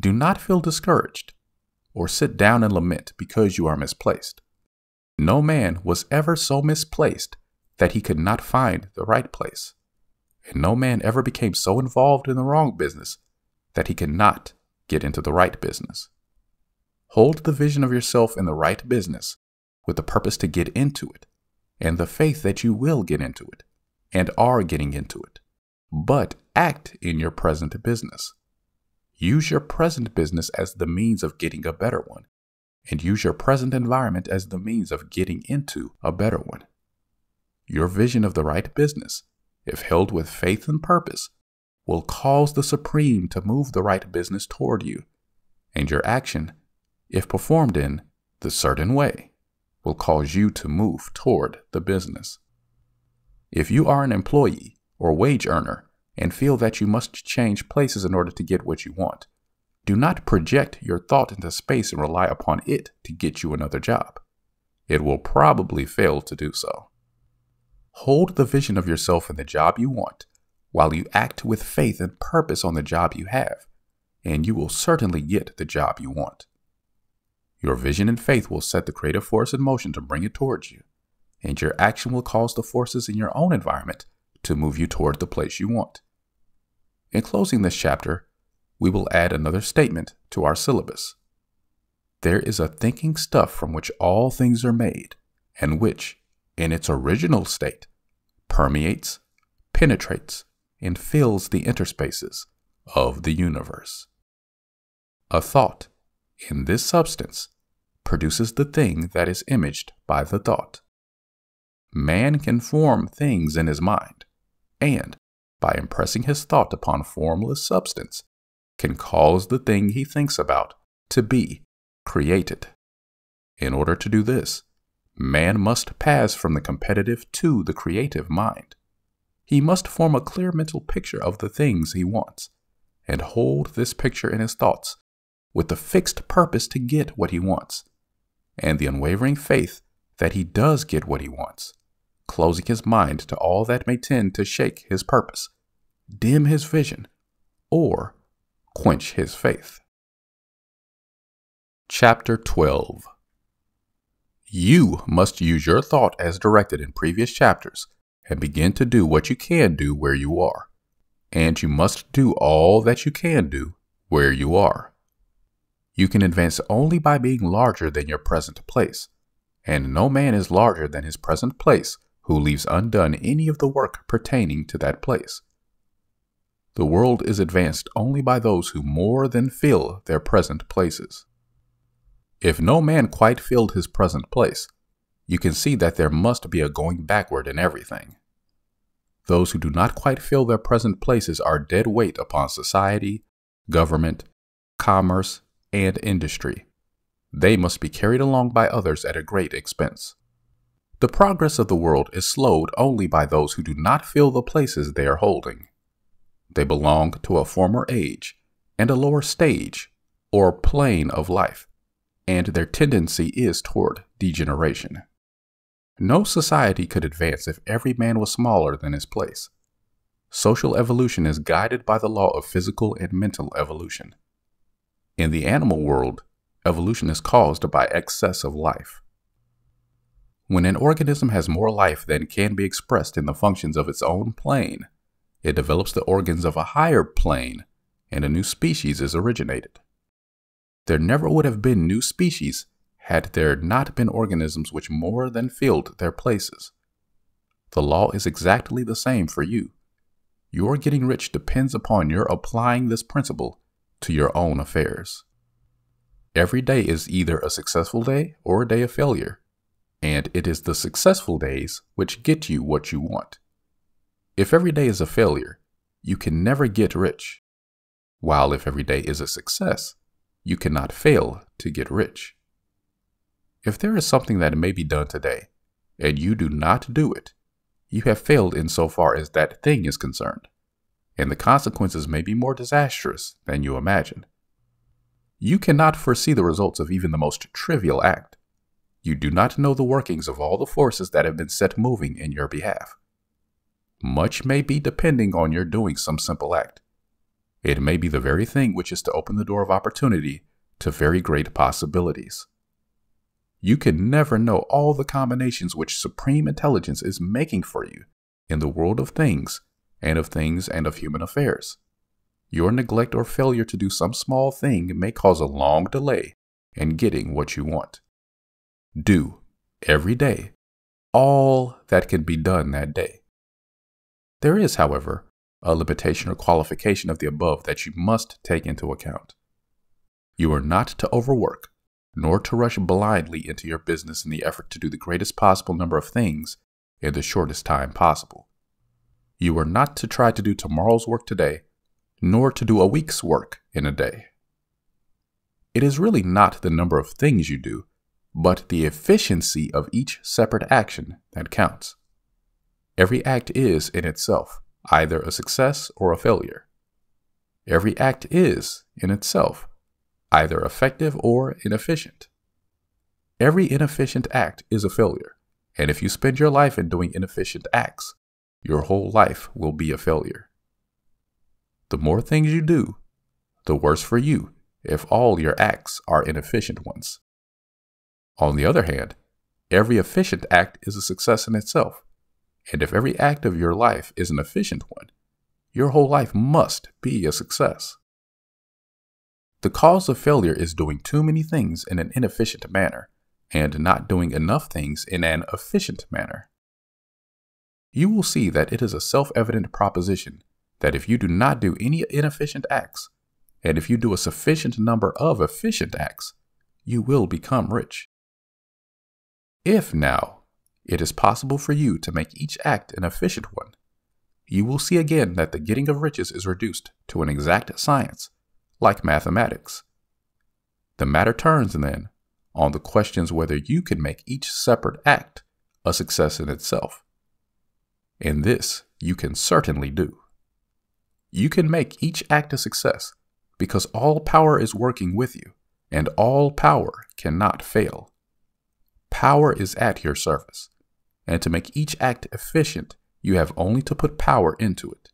Do not feel discouraged or sit down and lament because you are misplaced. No man was ever so misplaced that he could not find the right place. And no man ever became so involved in the wrong business that he cannot get into the right business. Hold the vision of yourself in the right business with the purpose to get into it and the faith that you will get into it and are getting into it. But act in your present business. Use your present business as the means of getting a better one, and use your present environment as the means of getting into a better one. Your vision of the right business, if held with faith and purpose, will cause the Supreme to move the right business toward you, and your action, if performed in the certain way, will cause you to move toward the business. If you are an employee or wage earner and feel that you must change places in order to get what you want. Do not project your thought into space and rely upon it to get you another job. It will probably fail to do so. Hold the vision of yourself in the job you want while you act with faith and purpose on the job you have, and you will certainly get the job you want. Your vision and faith will set the creative force in motion to bring it towards you, and your action will cause the forces in your own environment to move you toward the place you want. In closing this chapter, we will add another statement to our syllabus. There is a thinking stuff from which all things are made, and which, in its original state, permeates, penetrates, and fills the interspaces of the universe. A thought, in this substance, produces the thing that is imaged by the thought. Man can form things in his mind, and, by impressing his thought upon formless substance, can cause the thing he thinks about to be created. In order to do this, man must pass from the competitive to the creative mind. He must form a clear mental picture of the things he wants, and hold this picture in his thoughts with the fixed purpose to get what he wants, and the unwavering faith that he does get what he wants closing his mind to all that may tend to shake his purpose, dim his vision, or quench his faith. Chapter 12 You must use your thought as directed in previous chapters and begin to do what you can do where you are. And you must do all that you can do where you are. You can advance only by being larger than your present place, and no man is larger than his present place who leaves undone any of the work pertaining to that place. The world is advanced only by those who more than fill their present places. If no man quite filled his present place, you can see that there must be a going backward in everything. Those who do not quite fill their present places are dead weight upon society, government, commerce, and industry. They must be carried along by others at a great expense. The progress of the world is slowed only by those who do not fill the places they are holding. They belong to a former age and a lower stage or plane of life, and their tendency is toward degeneration. No society could advance if every man was smaller than his place. Social evolution is guided by the law of physical and mental evolution. In the animal world, Evolution is caused by excess of life. When an organism has more life than can be expressed in the functions of its own plane, it develops the organs of a higher plane and a new species is originated. There never would have been new species had there not been organisms which more than filled their places. The law is exactly the same for you. Your getting rich depends upon your applying this principle to your own affairs. Every day is either a successful day or a day of failure and it is the successful days which get you what you want. If every day is a failure, you can never get rich, while if every day is a success, you cannot fail to get rich. If there is something that may be done today, and you do not do it, you have failed insofar as that thing is concerned, and the consequences may be more disastrous than you imagine. You cannot foresee the results of even the most trivial act you do not know the workings of all the forces that have been set moving in your behalf. Much may be depending on your doing some simple act. It may be the very thing which is to open the door of opportunity to very great possibilities. You can never know all the combinations which supreme intelligence is making for you in the world of things and of things and of human affairs. Your neglect or failure to do some small thing may cause a long delay in getting what you want do every day all that can be done that day. There is, however, a limitation or qualification of the above that you must take into account. You are not to overwork, nor to rush blindly into your business in the effort to do the greatest possible number of things in the shortest time possible. You are not to try to do tomorrow's work today, nor to do a week's work in a day. It is really not the number of things you do but the efficiency of each separate action that counts. Every act is, in itself, either a success or a failure. Every act is, in itself, either effective or inefficient. Every inefficient act is a failure, and if you spend your life in doing inefficient acts, your whole life will be a failure. The more things you do, the worse for you if all your acts are inefficient ones. On the other hand, every efficient act is a success in itself. And if every act of your life is an efficient one, your whole life must be a success. The cause of failure is doing too many things in an inefficient manner and not doing enough things in an efficient manner. You will see that it is a self evident proposition that if you do not do any inefficient acts, and if you do a sufficient number of efficient acts, you will become rich. If now it is possible for you to make each act an efficient one, you will see again that the getting of riches is reduced to an exact science, like mathematics. The matter turns, then, on the questions whether you can make each separate act a success in itself. And this you can certainly do. You can make each act a success because all power is working with you, and all power cannot fail. Power is at your service, and to make each act efficient, you have only to put power into it.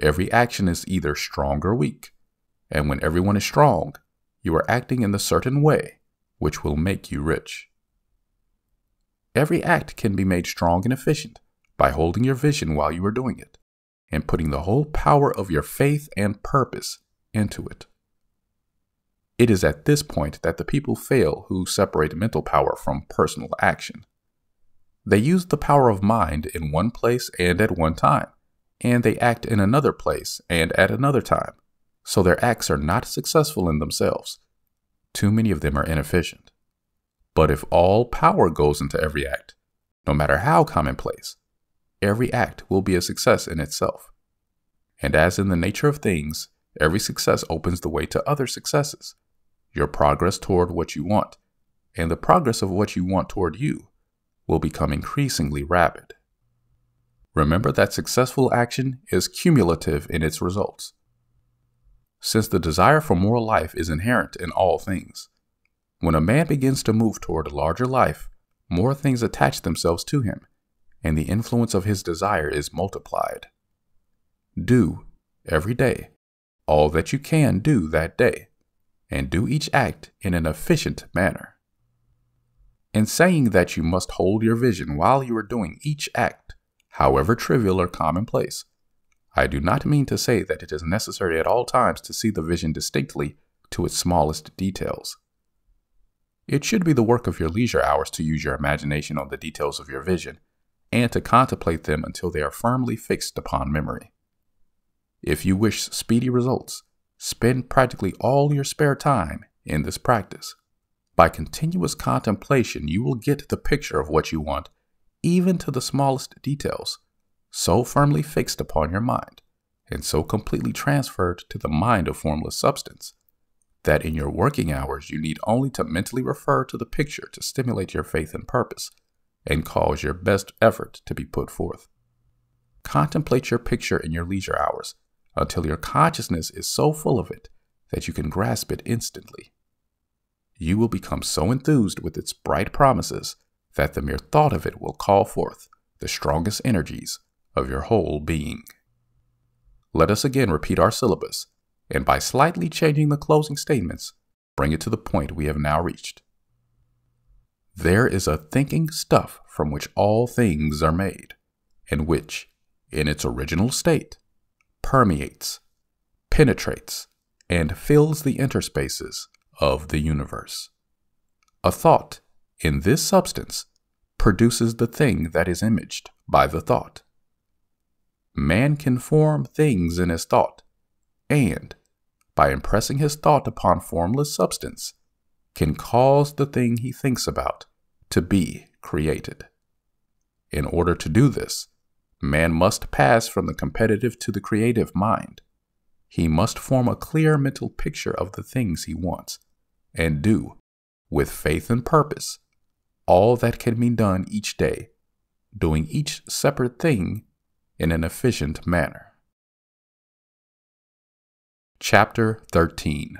Every action is either strong or weak, and when everyone is strong, you are acting in the certain way which will make you rich. Every act can be made strong and efficient by holding your vision while you are doing it and putting the whole power of your faith and purpose into it. It is at this point that the people fail who separate mental power from personal action. They use the power of mind in one place and at one time, and they act in another place and at another time, so their acts are not successful in themselves. Too many of them are inefficient. But if all power goes into every act, no matter how commonplace, every act will be a success in itself. And as in the nature of things, every success opens the way to other successes your progress toward what you want, and the progress of what you want toward you will become increasingly rapid. Remember that successful action is cumulative in its results. Since the desire for more life is inherent in all things, when a man begins to move toward a larger life, more things attach themselves to him, and the influence of his desire is multiplied. Do, every day, all that you can do that day and do each act in an efficient manner. In saying that you must hold your vision while you are doing each act, however trivial or commonplace, I do not mean to say that it is necessary at all times to see the vision distinctly to its smallest details. It should be the work of your leisure hours to use your imagination on the details of your vision and to contemplate them until they are firmly fixed upon memory. If you wish speedy results, spend practically all your spare time in this practice. By continuous contemplation, you will get the picture of what you want, even to the smallest details, so firmly fixed upon your mind, and so completely transferred to the mind of formless substance, that in your working hours you need only to mentally refer to the picture to stimulate your faith and purpose, and cause your best effort to be put forth. Contemplate your picture in your leisure hours until your consciousness is so full of it that you can grasp it instantly you will become so enthused with its bright promises that the mere thought of it will call forth the strongest energies of your whole being. Let us again repeat our syllabus, and by slightly changing the closing statements, bring it to the point we have now reached. There is a thinking stuff from which all things are made, and which, in its original state, permeates, penetrates, and fills the interspaces of the universe. A thought in this substance produces the thing that is imaged by the thought. Man can form things in his thought, and, by impressing his thought upon formless substance, can cause the thing he thinks about to be created. In order to do this, man must pass from the competitive to the creative mind. He must form a clear mental picture of the things he wants and do, with faith and purpose, all that can be done each day, doing each separate thing in an efficient manner. Chapter 13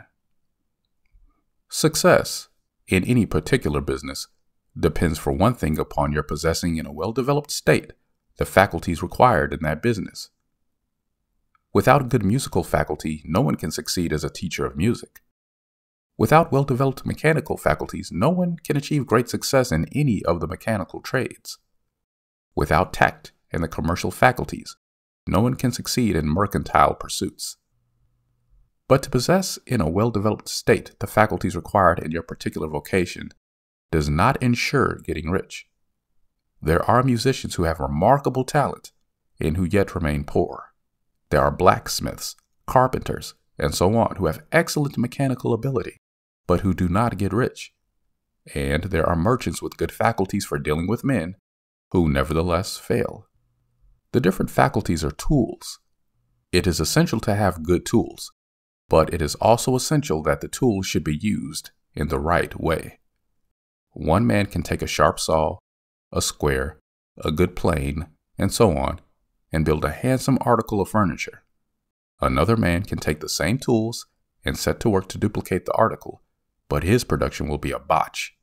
Success in any particular business depends for one thing upon your possessing in a well developed state the faculties required in that business. Without a good musical faculty, no one can succeed as a teacher of music. Without well developed mechanical faculties, no one can achieve great success in any of the mechanical trades. Without tact and the commercial faculties, no one can succeed in mercantile pursuits. But to possess in a well developed state the faculties required in your particular vocation does not ensure getting rich. There are musicians who have remarkable talent and who yet remain poor. There are blacksmiths, carpenters, and so on who have excellent mechanical ability but who do not get rich. And there are merchants with good faculties for dealing with men who nevertheless fail. The different faculties are tools. It is essential to have good tools, but it is also essential that the tools should be used in the right way. One man can take a sharp saw, a square, a good plane, and so on, and build a handsome article of furniture. Another man can take the same tools and set to work to duplicate the article but his production will be a botch.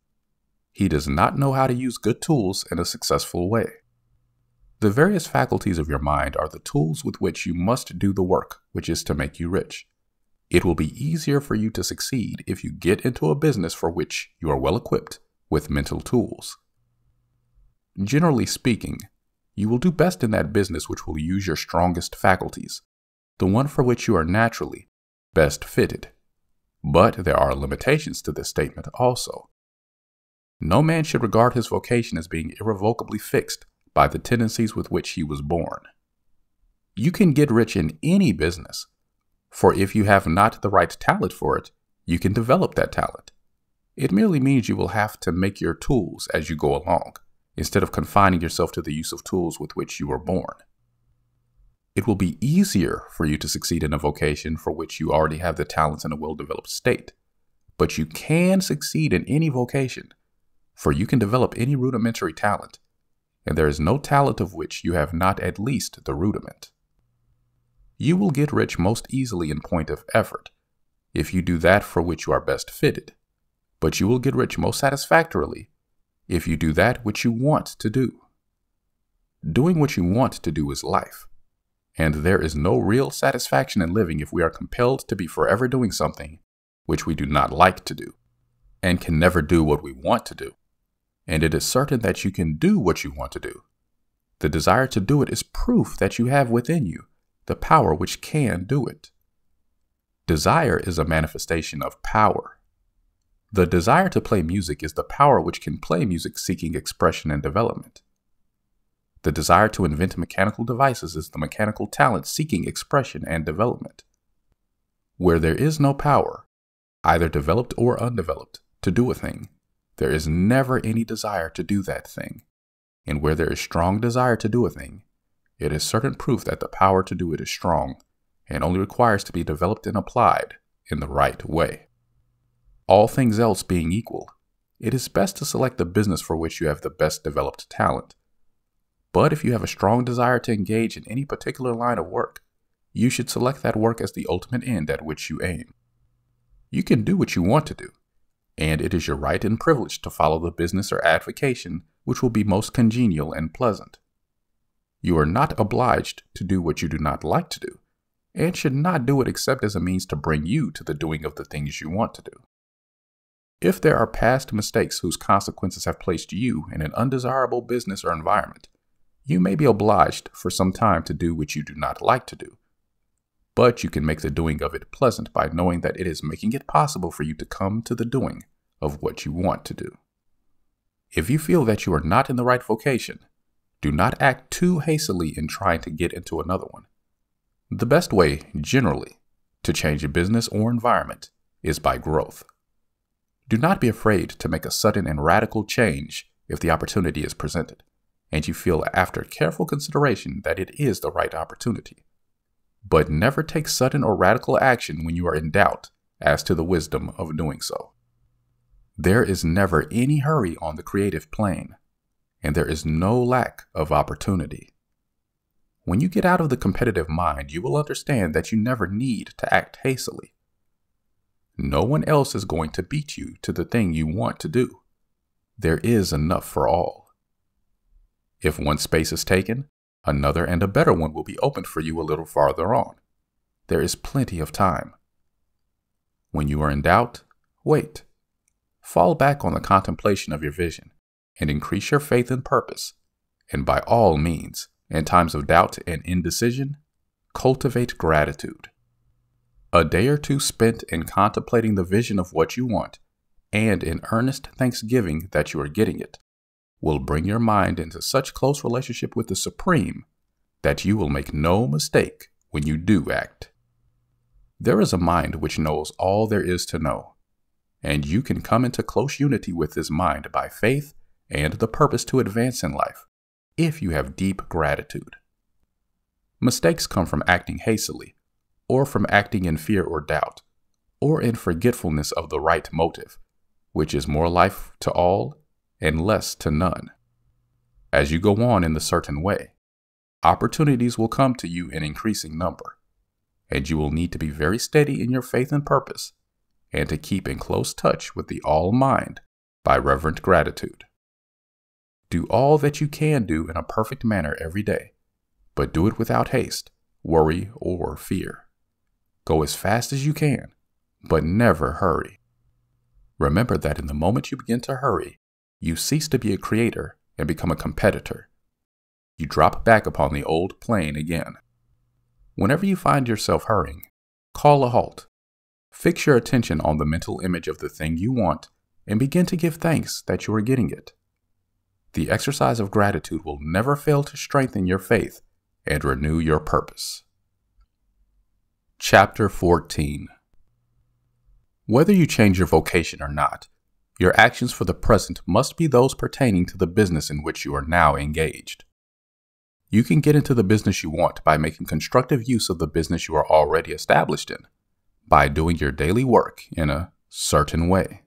He does not know how to use good tools in a successful way. The various faculties of your mind are the tools with which you must do the work which is to make you rich. It will be easier for you to succeed if you get into a business for which you are well equipped with mental tools. Generally speaking, you will do best in that business which will use your strongest faculties, the one for which you are naturally best fitted. But there are limitations to this statement also. No man should regard his vocation as being irrevocably fixed by the tendencies with which he was born. You can get rich in any business, for if you have not the right talent for it, you can develop that talent. It merely means you will have to make your tools as you go along, instead of confining yourself to the use of tools with which you were born. It will be easier for you to succeed in a vocation for which you already have the talents in a well developed state. But you can succeed in any vocation, for you can develop any rudimentary talent, and there is no talent of which you have not at least the rudiment. You will get rich most easily in point of effort, if you do that for which you are best fitted, but you will get rich most satisfactorily if you do that which you want to do. Doing what you want to do is life. And there is no real satisfaction in living if we are compelled to be forever doing something which we do not like to do, and can never do what we want to do. And it is certain that you can do what you want to do. The desire to do it is proof that you have within you the power which can do it. Desire is a manifestation of power. The desire to play music is the power which can play music seeking expression and development. The desire to invent mechanical devices is the mechanical talent seeking expression and development. Where there is no power, either developed or undeveloped, to do a thing, there is never any desire to do that thing. And where there is strong desire to do a thing, it is certain proof that the power to do it is strong and only requires to be developed and applied in the right way. All things else being equal, it is best to select the business for which you have the best developed talent. But if you have a strong desire to engage in any particular line of work, you should select that work as the ultimate end at which you aim. You can do what you want to do, and it is your right and privilege to follow the business or avocation which will be most congenial and pleasant. You are not obliged to do what you do not like to do, and should not do it except as a means to bring you to the doing of the things you want to do. If there are past mistakes whose consequences have placed you in an undesirable business or environment, you may be obliged for some time to do what you do not like to do. But you can make the doing of it pleasant by knowing that it is making it possible for you to come to the doing of what you want to do. If you feel that you are not in the right vocation, do not act too hastily in trying to get into another one. The best way, generally, to change a business or environment is by growth. Do not be afraid to make a sudden and radical change if the opportunity is presented, and you feel after careful consideration that it is the right opportunity. But never take sudden or radical action when you are in doubt as to the wisdom of doing so. There is never any hurry on the creative plane, and there is no lack of opportunity. When you get out of the competitive mind, you will understand that you never need to act hastily. No one else is going to beat you to the thing you want to do. There is enough for all. If one space is taken, another and a better one will be opened for you a little farther on. There is plenty of time. When you are in doubt, wait. Fall back on the contemplation of your vision and increase your faith and purpose. And by all means, in times of doubt and indecision, cultivate gratitude. A day or two spent in contemplating the vision of what you want and in earnest thanksgiving that you are getting it will bring your mind into such close relationship with the Supreme that you will make no mistake when you do act. There is a mind which knows all there is to know, and you can come into close unity with this mind by faith and the purpose to advance in life if you have deep gratitude. Mistakes come from acting hastily or from acting in fear or doubt, or in forgetfulness of the right motive, which is more life to all and less to none. As you go on in the certain way, opportunities will come to you in increasing number, and you will need to be very steady in your faith and purpose, and to keep in close touch with the All Mind by reverent gratitude. Do all that you can do in a perfect manner every day, but do it without haste, worry, or fear. Go as fast as you can, but never hurry. Remember that in the moment you begin to hurry, you cease to be a creator and become a competitor. You drop back upon the old plane again. Whenever you find yourself hurrying, call a halt. Fix your attention on the mental image of the thing you want and begin to give thanks that you are getting it. The exercise of gratitude will never fail to strengthen your faith and renew your purpose. Chapter 14 Whether you change your vocation or not, your actions for the present must be those pertaining to the business in which you are now engaged. You can get into the business you want by making constructive use of the business you are already established in, by doing your daily work in a certain way.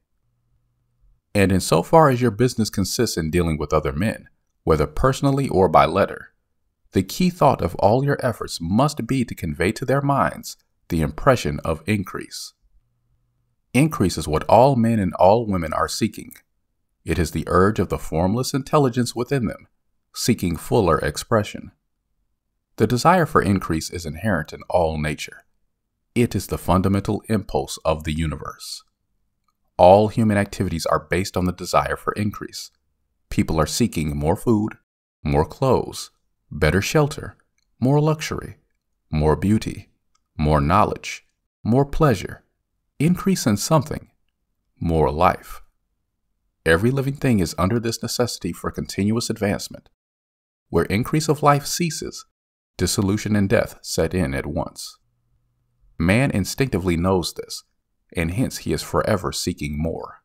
And insofar as your business consists in dealing with other men, whether personally or by letter, the key thought of all your efforts must be to convey to their minds the impression of increase. Increase is what all men and all women are seeking. It is the urge of the formless intelligence within them, seeking fuller expression. The desire for increase is inherent in all nature. It is the fundamental impulse of the universe. All human activities are based on the desire for increase. People are seeking more food, more clothes, better shelter, more luxury, more beauty, more knowledge, more pleasure, increase in something, more life. Every living thing is under this necessity for continuous advancement. Where increase of life ceases, dissolution and death set in at once. Man instinctively knows this, and hence he is forever seeking more.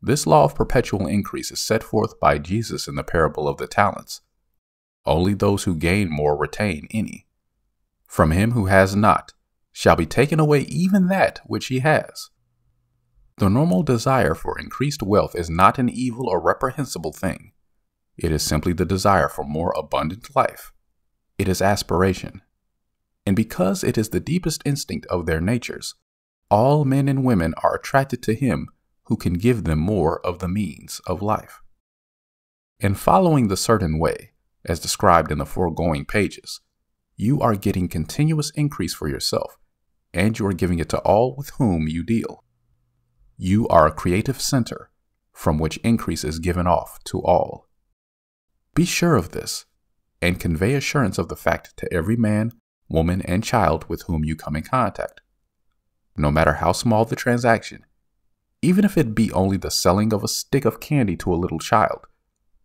This law of perpetual increase is set forth by Jesus in the parable of the talents. Only those who gain more retain any. From him who has not shall be taken away even that which he has. The normal desire for increased wealth is not an evil or reprehensible thing. It is simply the desire for more abundant life. It is aspiration. And because it is the deepest instinct of their natures, all men and women are attracted to him who can give them more of the means of life. In following the certain way, as described in the foregoing pages, you are getting continuous increase for yourself, and you are giving it to all with whom you deal. You are a creative center from which increase is given off to all. Be sure of this, and convey assurance of the fact to every man, woman, and child with whom you come in contact. No matter how small the transaction, even if it be only the selling of a stick of candy to a little child,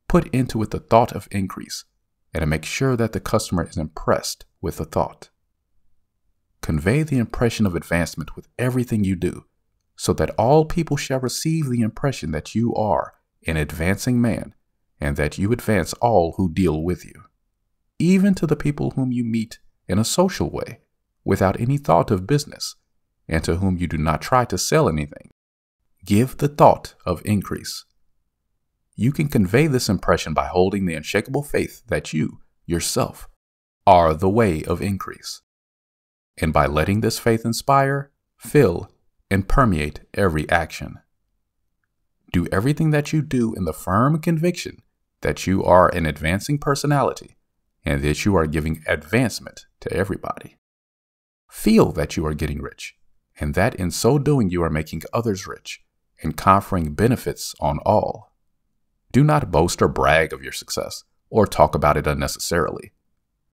put into it the thought of increase and make sure that the customer is impressed with the thought. Convey the impression of advancement with everything you do, so that all people shall receive the impression that you are an advancing man and that you advance all who deal with you, even to the people whom you meet in a social way without any thought of business and to whom you do not try to sell anything. Give the thought of increase. You can convey this impression by holding the unshakable faith that you, yourself, are the way of increase, and by letting this faith inspire, fill, and permeate every action. Do everything that you do in the firm conviction that you are an advancing personality and that you are giving advancement to everybody. Feel that you are getting rich and that in so doing you are making others rich and conferring benefits on all. Do not boast or brag of your success or talk about it unnecessarily.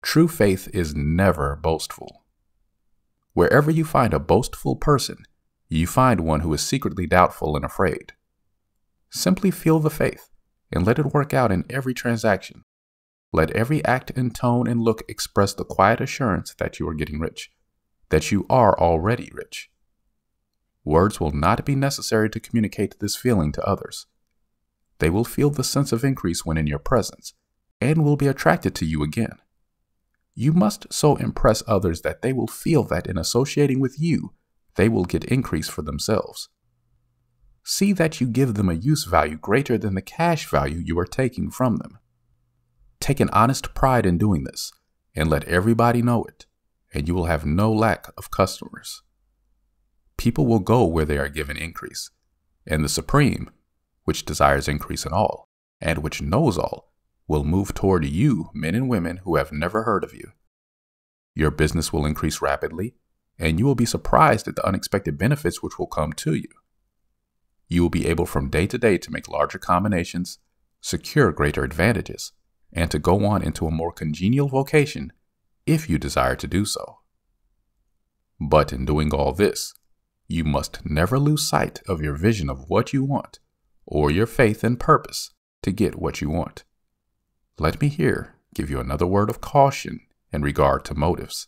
True faith is never boastful. Wherever you find a boastful person, you find one who is secretly doubtful and afraid. Simply feel the faith and let it work out in every transaction. Let every act and tone and look express the quiet assurance that you are getting rich, that you are already rich. Words will not be necessary to communicate this feeling to others. They will feel the sense of increase when in your presence and will be attracted to you again. You must so impress others that they will feel that in associating with you, they will get increase for themselves. See that you give them a use value greater than the cash value you are taking from them. Take an honest pride in doing this and let everybody know it, and you will have no lack of customers. People will go where they are given increase, and the Supreme, which desires increase in all, and which knows all, will move toward you, men and women who have never heard of you. Your business will increase rapidly, and you will be surprised at the unexpected benefits which will come to you. You will be able from day to day to make larger combinations, secure greater advantages, and to go on into a more congenial vocation if you desire to do so. But in doing all this, you must never lose sight of your vision of what you want or your faith and purpose to get what you want. Let me here give you another word of caution in regard to motives.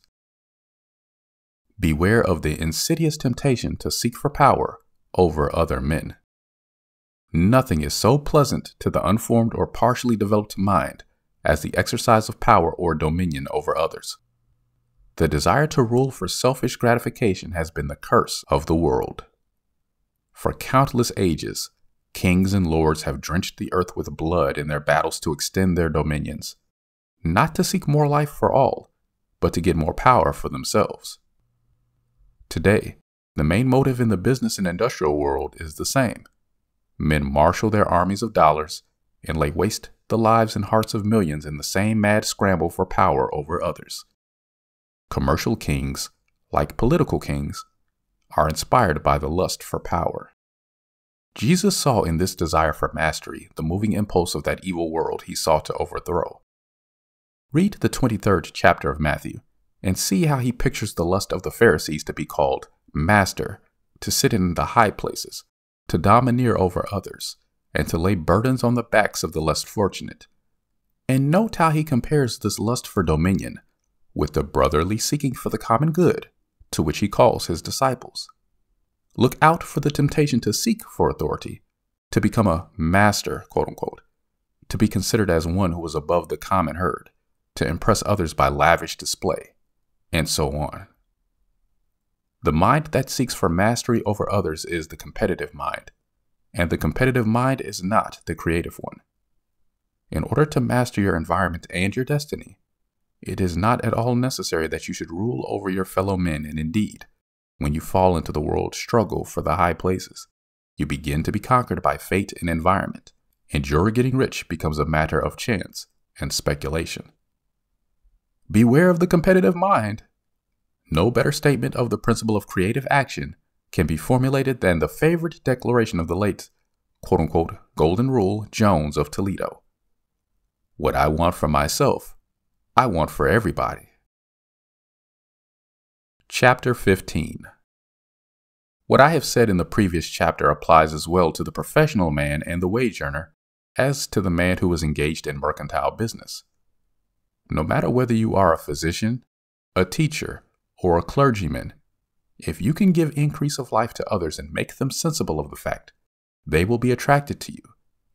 Beware of the insidious temptation to seek for power over other men. Nothing is so pleasant to the unformed or partially developed mind as the exercise of power or dominion over others. The desire to rule for selfish gratification has been the curse of the world. For countless ages, kings and lords have drenched the earth with blood in their battles to extend their dominions, not to seek more life for all, but to get more power for themselves. Today, the main motive in the business and industrial world is the same. Men marshal their armies of dollars and lay waste the lives and hearts of millions in the same mad scramble for power over others. Commercial kings, like political kings, are inspired by the lust for power. Jesus saw in this desire for mastery the moving impulse of that evil world he sought to overthrow. Read the 23rd chapter of Matthew and see how he pictures the lust of the Pharisees to be called master, to sit in the high places, to domineer over others, and to lay burdens on the backs of the less fortunate. And note how he compares this lust for dominion with the brotherly seeking for the common good to which he calls his disciples. Look out for the temptation to seek for authority, to become a master, quote unquote, to be considered as one who is above the common herd, to impress others by lavish display, and so on. The mind that seeks for mastery over others is the competitive mind, and the competitive mind is not the creative one. In order to master your environment and your destiny, it is not at all necessary that you should rule over your fellow men, and indeed, when you fall into the world struggle for the high places, you begin to be conquered by fate and environment, and your getting rich becomes a matter of chance and speculation. Beware of the competitive mind. No better statement of the principle of creative action can be formulated than the favorite declaration of the late, quote unquote, Golden Rule Jones of Toledo. What I want for myself, I want for everybody. Chapter 15 What I have said in the previous chapter applies as well to the professional man and the wage earner as to the man who is engaged in mercantile business. No matter whether you are a physician, a teacher, or a clergyman, if you can give increase of life to others and make them sensible of the fact, they will be attracted to you,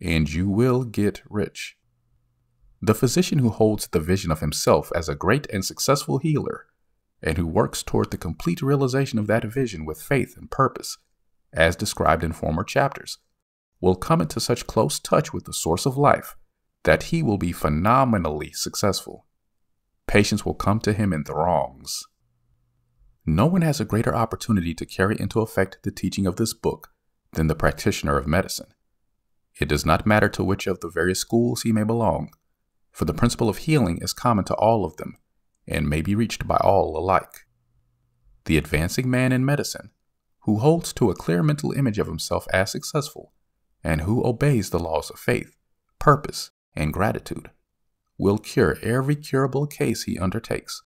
and you will get rich. The physician who holds the vision of himself as a great and successful healer, and who works toward the complete realization of that vision with faith and purpose, as described in former chapters, will come into such close touch with the source of life that he will be phenomenally successful. Patients will come to him in throngs. No one has a greater opportunity to carry into effect the teaching of this book than the practitioner of medicine. It does not matter to which of the various schools he may belong for the principle of healing is common to all of them and may be reached by all alike. The advancing man in medicine, who holds to a clear mental image of himself as successful, and who obeys the laws of faith, purpose, and gratitude, will cure every curable case he undertakes,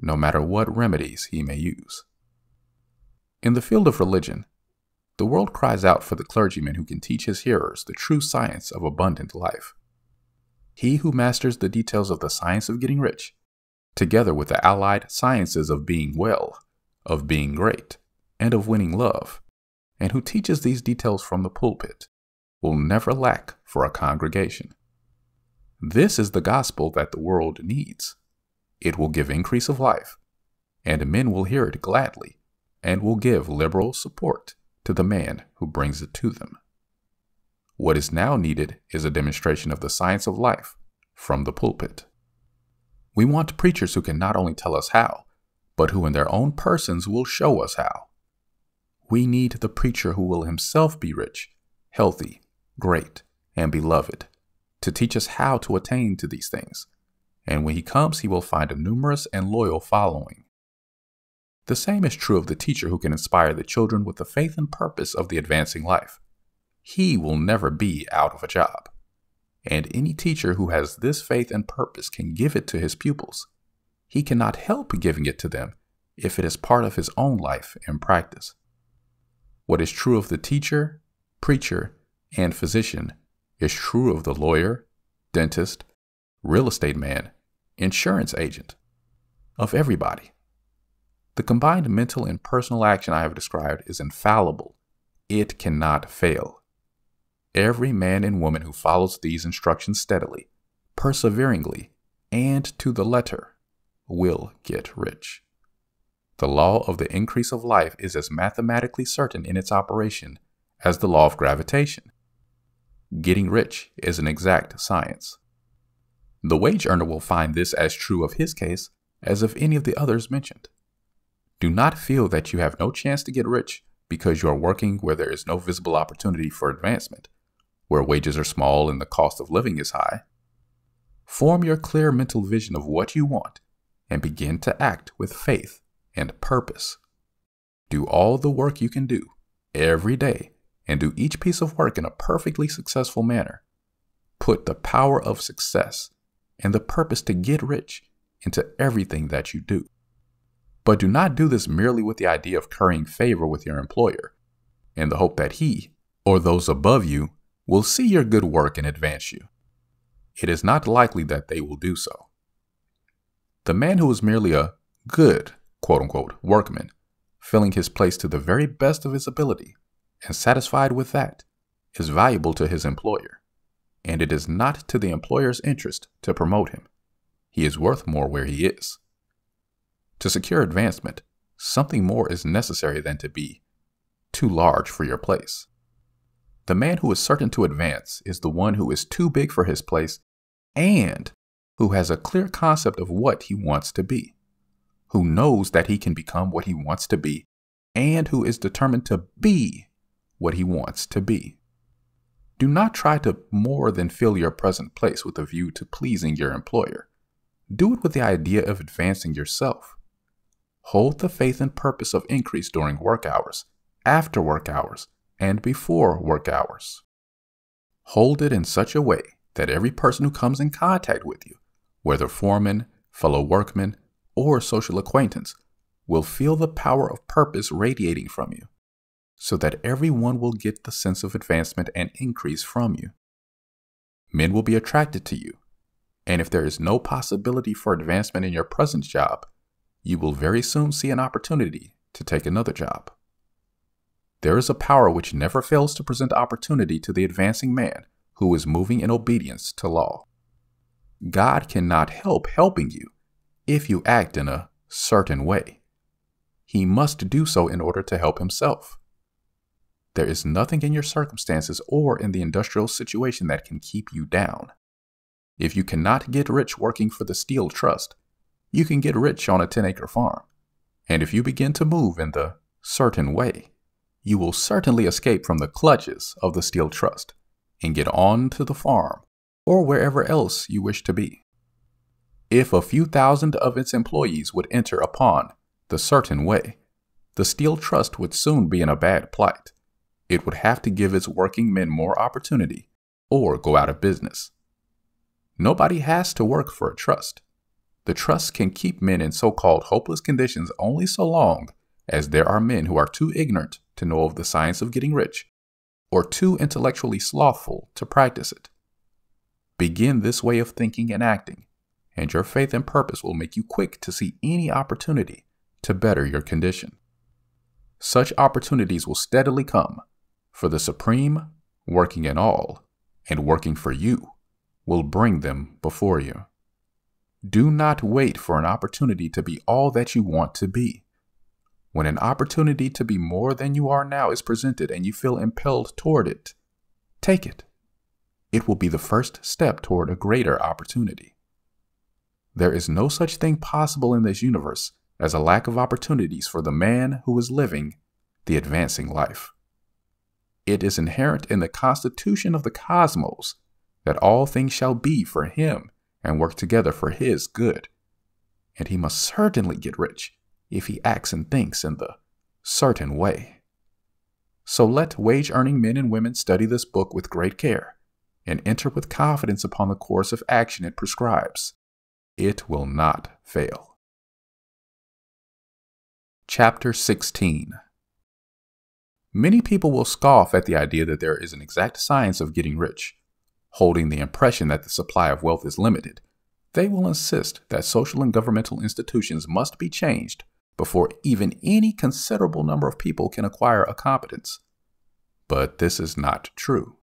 no matter what remedies he may use. In the field of religion, the world cries out for the clergyman who can teach his hearers the true science of abundant life. He who masters the details of the science of getting rich, together with the allied sciences of being well, of being great, and of winning love, and who teaches these details from the pulpit, will never lack for a congregation. This is the gospel that the world needs. It will give increase of life, and men will hear it gladly, and will give liberal support to the man who brings it to them. What is now needed is a demonstration of the science of life from the pulpit. We want preachers who can not only tell us how, but who in their own persons will show us how. We need the preacher who will himself be rich, healthy, great, and beloved, to teach us how to attain to these things. And when he comes, he will find a numerous and loyal following. The same is true of the teacher who can inspire the children with the faith and purpose of the advancing life he will never be out of a job. And any teacher who has this faith and purpose can give it to his pupils. He cannot help giving it to them if it is part of his own life and practice. What is true of the teacher, preacher, and physician is true of the lawyer, dentist, real estate man, insurance agent, of everybody. The combined mental and personal action I have described is infallible. It cannot fail. Every man and woman who follows these instructions steadily, perseveringly, and to the letter will get rich. The law of the increase of life is as mathematically certain in its operation as the law of gravitation. Getting rich is an exact science. The wage earner will find this as true of his case as of any of the others mentioned. Do not feel that you have no chance to get rich because you are working where there is no visible opportunity for advancement where wages are small and the cost of living is high. Form your clear mental vision of what you want and begin to act with faith and purpose. Do all the work you can do every day and do each piece of work in a perfectly successful manner. Put the power of success and the purpose to get rich into everything that you do. But do not do this merely with the idea of currying favor with your employer in the hope that he or those above you will see your good work and advance you. It is not likely that they will do so. The man who is merely a good, quote unquote, workman, filling his place to the very best of his ability, and satisfied with that, is valuable to his employer, and it is not to the employer's interest to promote him. He is worth more where he is. To secure advancement, something more is necessary than to be too large for your place. The man who is certain to advance is the one who is too big for his place and who has a clear concept of what he wants to be, who knows that he can become what he wants to be, and who is determined to be what he wants to be. Do not try to more than fill your present place with a view to pleasing your employer. Do it with the idea of advancing yourself. Hold the faith and purpose of increase during work hours, after work hours, and before work hours. Hold it in such a way that every person who comes in contact with you, whether foreman, fellow workman, or social acquaintance, will feel the power of purpose radiating from you so that everyone will get the sense of advancement and increase from you. Men will be attracted to you, and if there is no possibility for advancement in your present job, you will very soon see an opportunity to take another job. There is a power which never fails to present opportunity to the advancing man who is moving in obedience to law. God cannot help helping you if you act in a certain way. He must do so in order to help himself. There is nothing in your circumstances or in the industrial situation that can keep you down. If you cannot get rich working for the Steel Trust, you can get rich on a 10 acre farm. And if you begin to move in the certain way, you will certainly escape from the clutches of the Steel Trust and get on to the farm or wherever else you wish to be. If a few thousand of its employees would enter upon the certain way, the Steel Trust would soon be in a bad plight it would have to give its working men more opportunity or go out of business. Nobody has to work for a trust. The trust can keep men in so called hopeless conditions only so long as there are men who are too ignorant to know of the science of getting rich or too intellectually slothful to practice it. Begin this way of thinking and acting, and your faith and purpose will make you quick to see any opportunity to better your condition. Such opportunities will steadily come for the Supreme, working in all, and working for you, will bring them before you. Do not wait for an opportunity to be all that you want to be. When an opportunity to be more than you are now is presented and you feel impelled toward it, take it. It will be the first step toward a greater opportunity. There is no such thing possible in this universe as a lack of opportunities for the man who is living the advancing life. It is inherent in the constitution of the cosmos that all things shall be for him and work together for his good. And he must certainly get rich if he acts and thinks in the certain way. So let wage earning men and women study this book with great care and enter with confidence upon the course of action it prescribes. It will not fail. Chapter 16 Many people will scoff at the idea that there is an exact science of getting rich. Holding the impression that the supply of wealth is limited, they will insist that social and governmental institutions must be changed before even any considerable number of people can acquire a competence. But this is not true.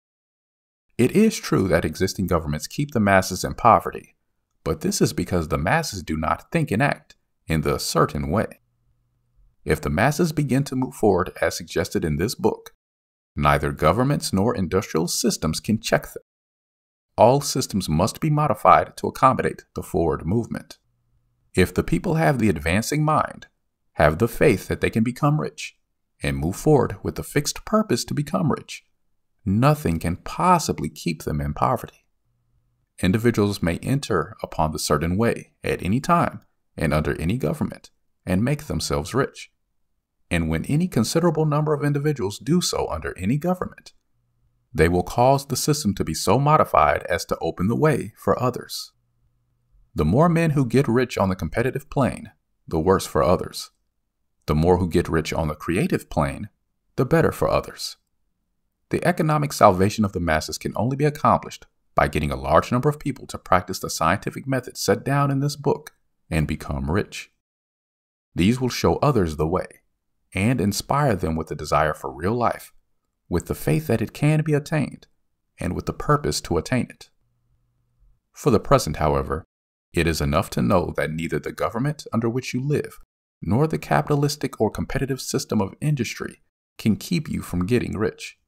It is true that existing governments keep the masses in poverty, but this is because the masses do not think and act in the certain way. If the masses begin to move forward as suggested in this book, neither governments nor industrial systems can check them. All systems must be modified to accommodate the forward movement. If the people have the advancing mind, have the faith that they can become rich, and move forward with the fixed purpose to become rich, nothing can possibly keep them in poverty. Individuals may enter upon the certain way at any time and under any government and make themselves rich. And when any considerable number of individuals do so under any government, they will cause the system to be so modified as to open the way for others. The more men who get rich on the competitive plane, the worse for others. The more who get rich on the creative plane, the better for others. The economic salvation of the masses can only be accomplished by getting a large number of people to practice the scientific methods set down in this book and become rich. These will show others the way and inspire them with the desire for real life, with the faith that it can be attained, and with the purpose to attain it. For the present, however, it is enough to know that neither the government under which you live nor the capitalistic or competitive system of industry can keep you from getting rich.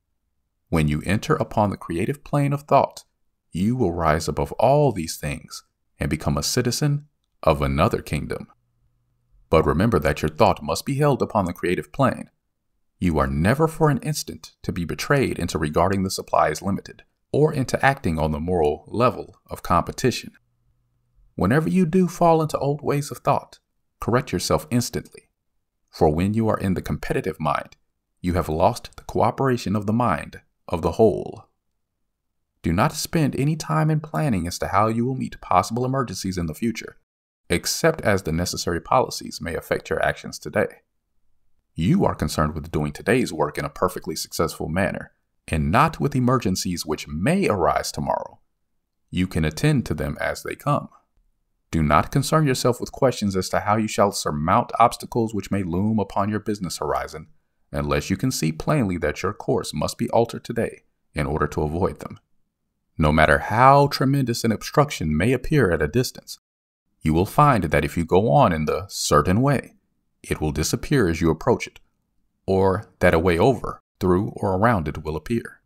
When you enter upon the creative plane of thought, you will rise above all these things and become a citizen of another kingdom. But remember that your thought must be held upon the creative plane. You are never for an instant to be betrayed into regarding the supply as limited or into acting on the moral level of competition. Whenever you do fall into old ways of thought, correct yourself instantly. For when you are in the competitive mind, you have lost the cooperation of the mind of the whole. Do not spend any time in planning as to how you will meet possible emergencies in the future, except as the necessary policies may affect your actions today. You are concerned with doing today's work in a perfectly successful manner, and not with emergencies which may arise tomorrow. You can attend to them as they come. Do not concern yourself with questions as to how you shall surmount obstacles which may loom upon your business horizon, unless you can see plainly that your course must be altered today in order to avoid them. No matter how tremendous an obstruction may appear at a distance, you will find that if you go on in the certain way, it will disappear as you approach it, or that a way over, through, or around it will appear.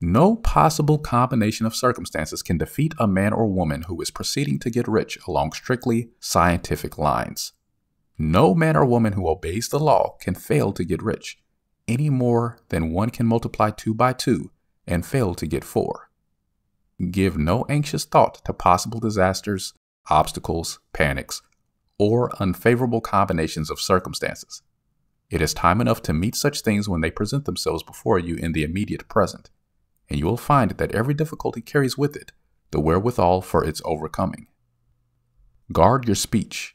No possible combination of circumstances can defeat a man or woman who is proceeding to get rich along strictly scientific lines. No man or woman who obeys the law can fail to get rich, any more than one can multiply two by two and fail to get four. Give no anxious thought to possible disasters, obstacles, panics, or unfavorable combinations of circumstances. It is time enough to meet such things when they present themselves before you in the immediate present, and you will find that every difficulty carries with it the wherewithal for its overcoming. Guard your speech.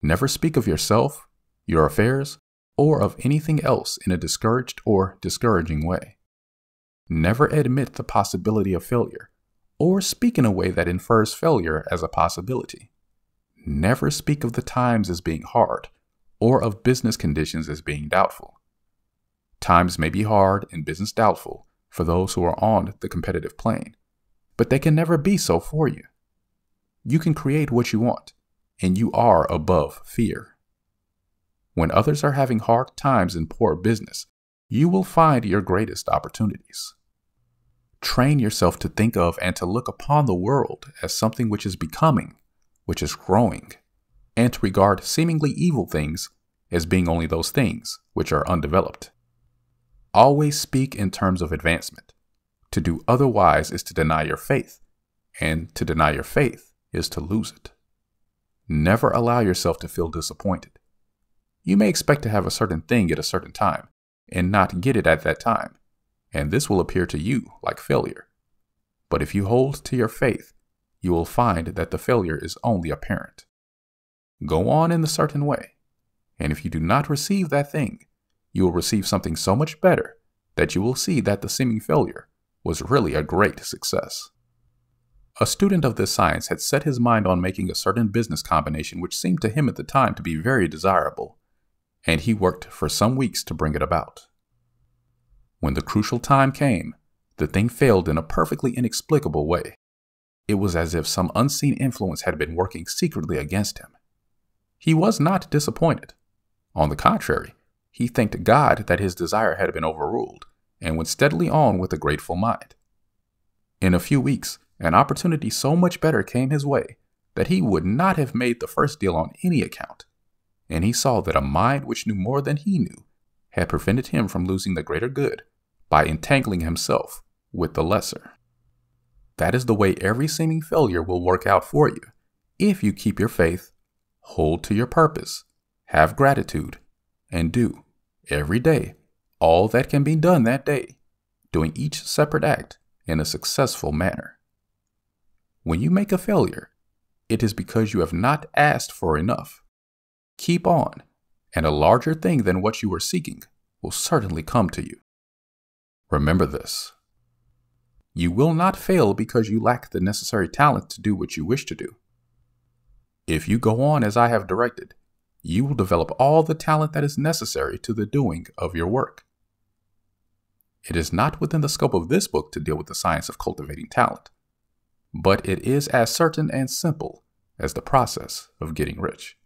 Never speak of yourself, your affairs, or of anything else in a discouraged or discouraging way. Never admit the possibility of failure, or speak in a way that infers failure as a possibility. Never speak of the times as being hard, or of business conditions as being doubtful. Times may be hard and business doubtful for those who are on the competitive plane, but they can never be so for you. You can create what you want, and you are above fear. When others are having hard times in poor business, you will find your greatest opportunities. Train yourself to think of and to look upon the world as something which is becoming, which is growing, and to regard seemingly evil things as being only those things which are undeveloped. Always speak in terms of advancement. To do otherwise is to deny your faith, and to deny your faith is to lose it. Never allow yourself to feel disappointed. You may expect to have a certain thing at a certain time, and not get it at that time, and this will appear to you like failure. But if you hold to your faith, you will find that the failure is only apparent. Go on in the certain way, and if you do not receive that thing, you will receive something so much better that you will see that the seeming failure was really a great success. A student of this science had set his mind on making a certain business combination which seemed to him at the time to be very desirable, and he worked for some weeks to bring it about. When the crucial time came, the thing failed in a perfectly inexplicable way. It was as if some unseen influence had been working secretly against him. He was not disappointed. On the contrary, he thanked God that his desire had been overruled and went steadily on with a grateful mind. In a few weeks, an opportunity so much better came his way that he would not have made the first deal on any account and he saw that a mind which knew more than he knew had prevented him from losing the greater good by entangling himself with the lesser. That is the way every seeming failure will work out for you if you keep your faith, hold to your purpose, have gratitude, and do, every day, all that can be done that day, doing each separate act in a successful manner. When you make a failure, it is because you have not asked for enough. Keep on, and a larger thing than what you were seeking will certainly come to you. Remember this. You will not fail because you lack the necessary talent to do what you wish to do. If you go on as I have directed, you will develop all the talent that is necessary to the doing of your work. It is not within the scope of this book to deal with the science of cultivating talent, but it is as certain and simple as the process of getting rich.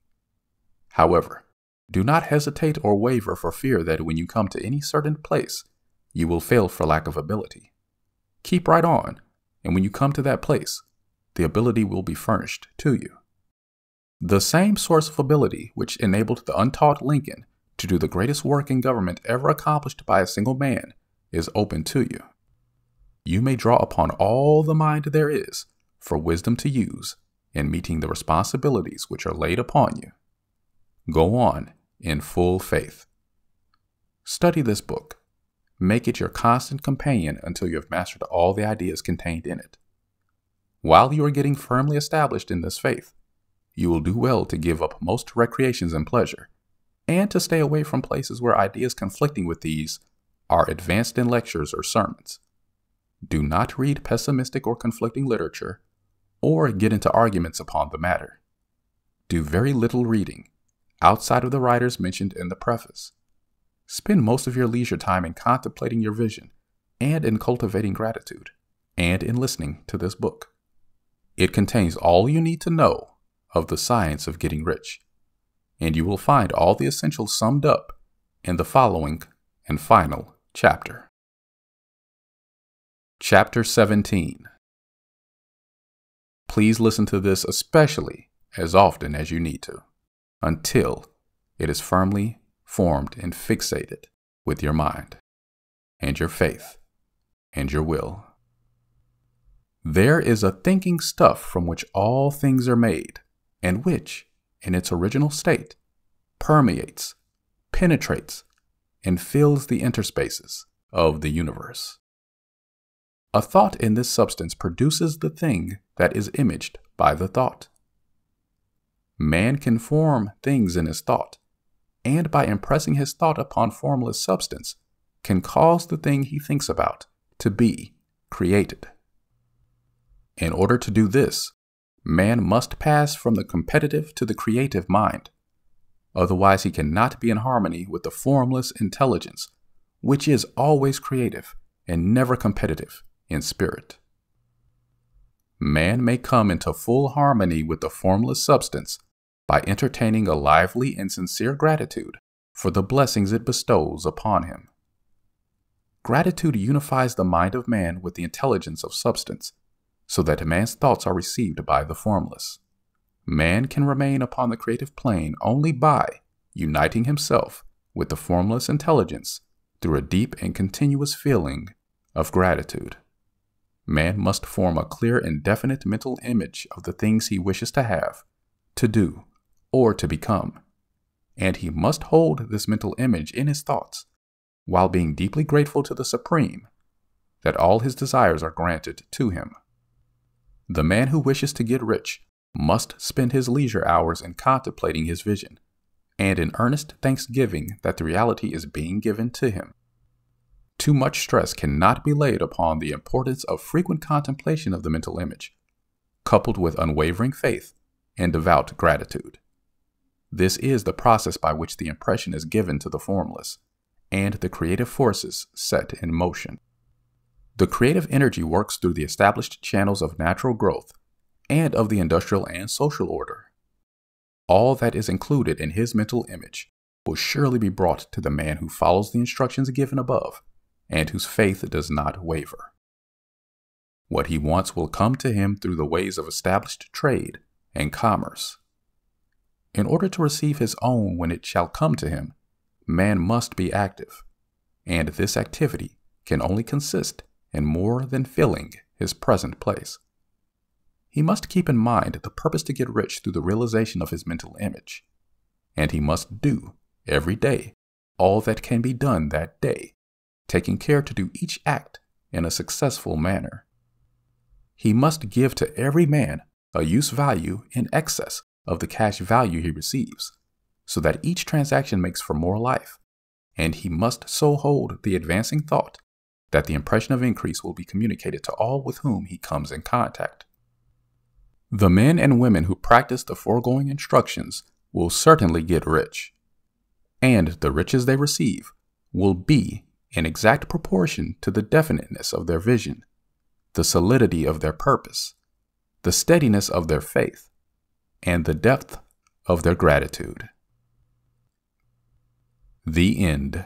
However, do not hesitate or waver for fear that when you come to any certain place, you will fail for lack of ability. Keep right on, and when you come to that place, the ability will be furnished to you. The same source of ability which enabled the untaught Lincoln to do the greatest work in government ever accomplished by a single man is open to you. You may draw upon all the mind there is for wisdom to use in meeting the responsibilities which are laid upon you. Go on in full faith. Study this book. Make it your constant companion until you have mastered all the ideas contained in it. While you are getting firmly established in this faith, you will do well to give up most recreations and pleasure, and to stay away from places where ideas conflicting with these are advanced in lectures or sermons. Do not read pessimistic or conflicting literature, or get into arguments upon the matter. Do very little reading outside of the writers mentioned in the preface. Spend most of your leisure time in contemplating your vision and in cultivating gratitude and in listening to this book. It contains all you need to know of the science of getting rich, and you will find all the essentials summed up in the following and final chapter. Chapter 17 Please listen to this especially as often as you need to until it is firmly formed and fixated with your mind and your faith and your will. There is a thinking stuff from which all things are made, and which, in its original state, permeates, penetrates, and fills the interspaces of the universe. A thought in this substance produces the thing that is imaged by the thought. Man can form things in his thought, and by impressing his thought upon formless substance, can cause the thing he thinks about to be created. In order to do this, man must pass from the competitive to the creative mind. Otherwise, he cannot be in harmony with the formless intelligence, which is always creative and never competitive in spirit. Man may come into full harmony with the formless substance by entertaining a lively and sincere gratitude for the blessings it bestows upon him. Gratitude unifies the mind of man with the intelligence of substance, so that man's thoughts are received by the formless. Man can remain upon the creative plane only by uniting himself with the formless intelligence through a deep and continuous feeling of gratitude. Man must form a clear and definite mental image of the things he wishes to have, to do, or to become. And he must hold this mental image in his thoughts while being deeply grateful to the Supreme that all his desires are granted to him. The man who wishes to get rich must spend his leisure hours in contemplating his vision and in earnest thanksgiving that the reality is being given to him. Too much stress cannot be laid upon the importance of frequent contemplation of the mental image, coupled with unwavering faith and devout gratitude. This is the process by which the impression is given to the formless and the creative forces set in motion. The creative energy works through the established channels of natural growth and of the industrial and social order. All that is included in his mental image will surely be brought to the man who follows the instructions given above and whose faith does not waver. What he wants will come to him through the ways of established trade and commerce. In order to receive his own when it shall come to him, man must be active, and this activity can only consist in more than filling his present place. he must keep in mind the purpose to get rich through the realization of his mental image. And he must do, every day, all that can be done that day, taking care to do each act in a successful manner. He must give to every man a use value in excess of the cash value he receives, so that each transaction makes for more life, and he must so hold the advancing thought that the impression of increase will be communicated to all with whom he comes in contact. The men and women who practice the foregoing instructions will certainly get rich, and the riches they receive will be in exact proportion to the definiteness of their vision, the solidity of their purpose, the steadiness of their faith, and the depth of their gratitude. The End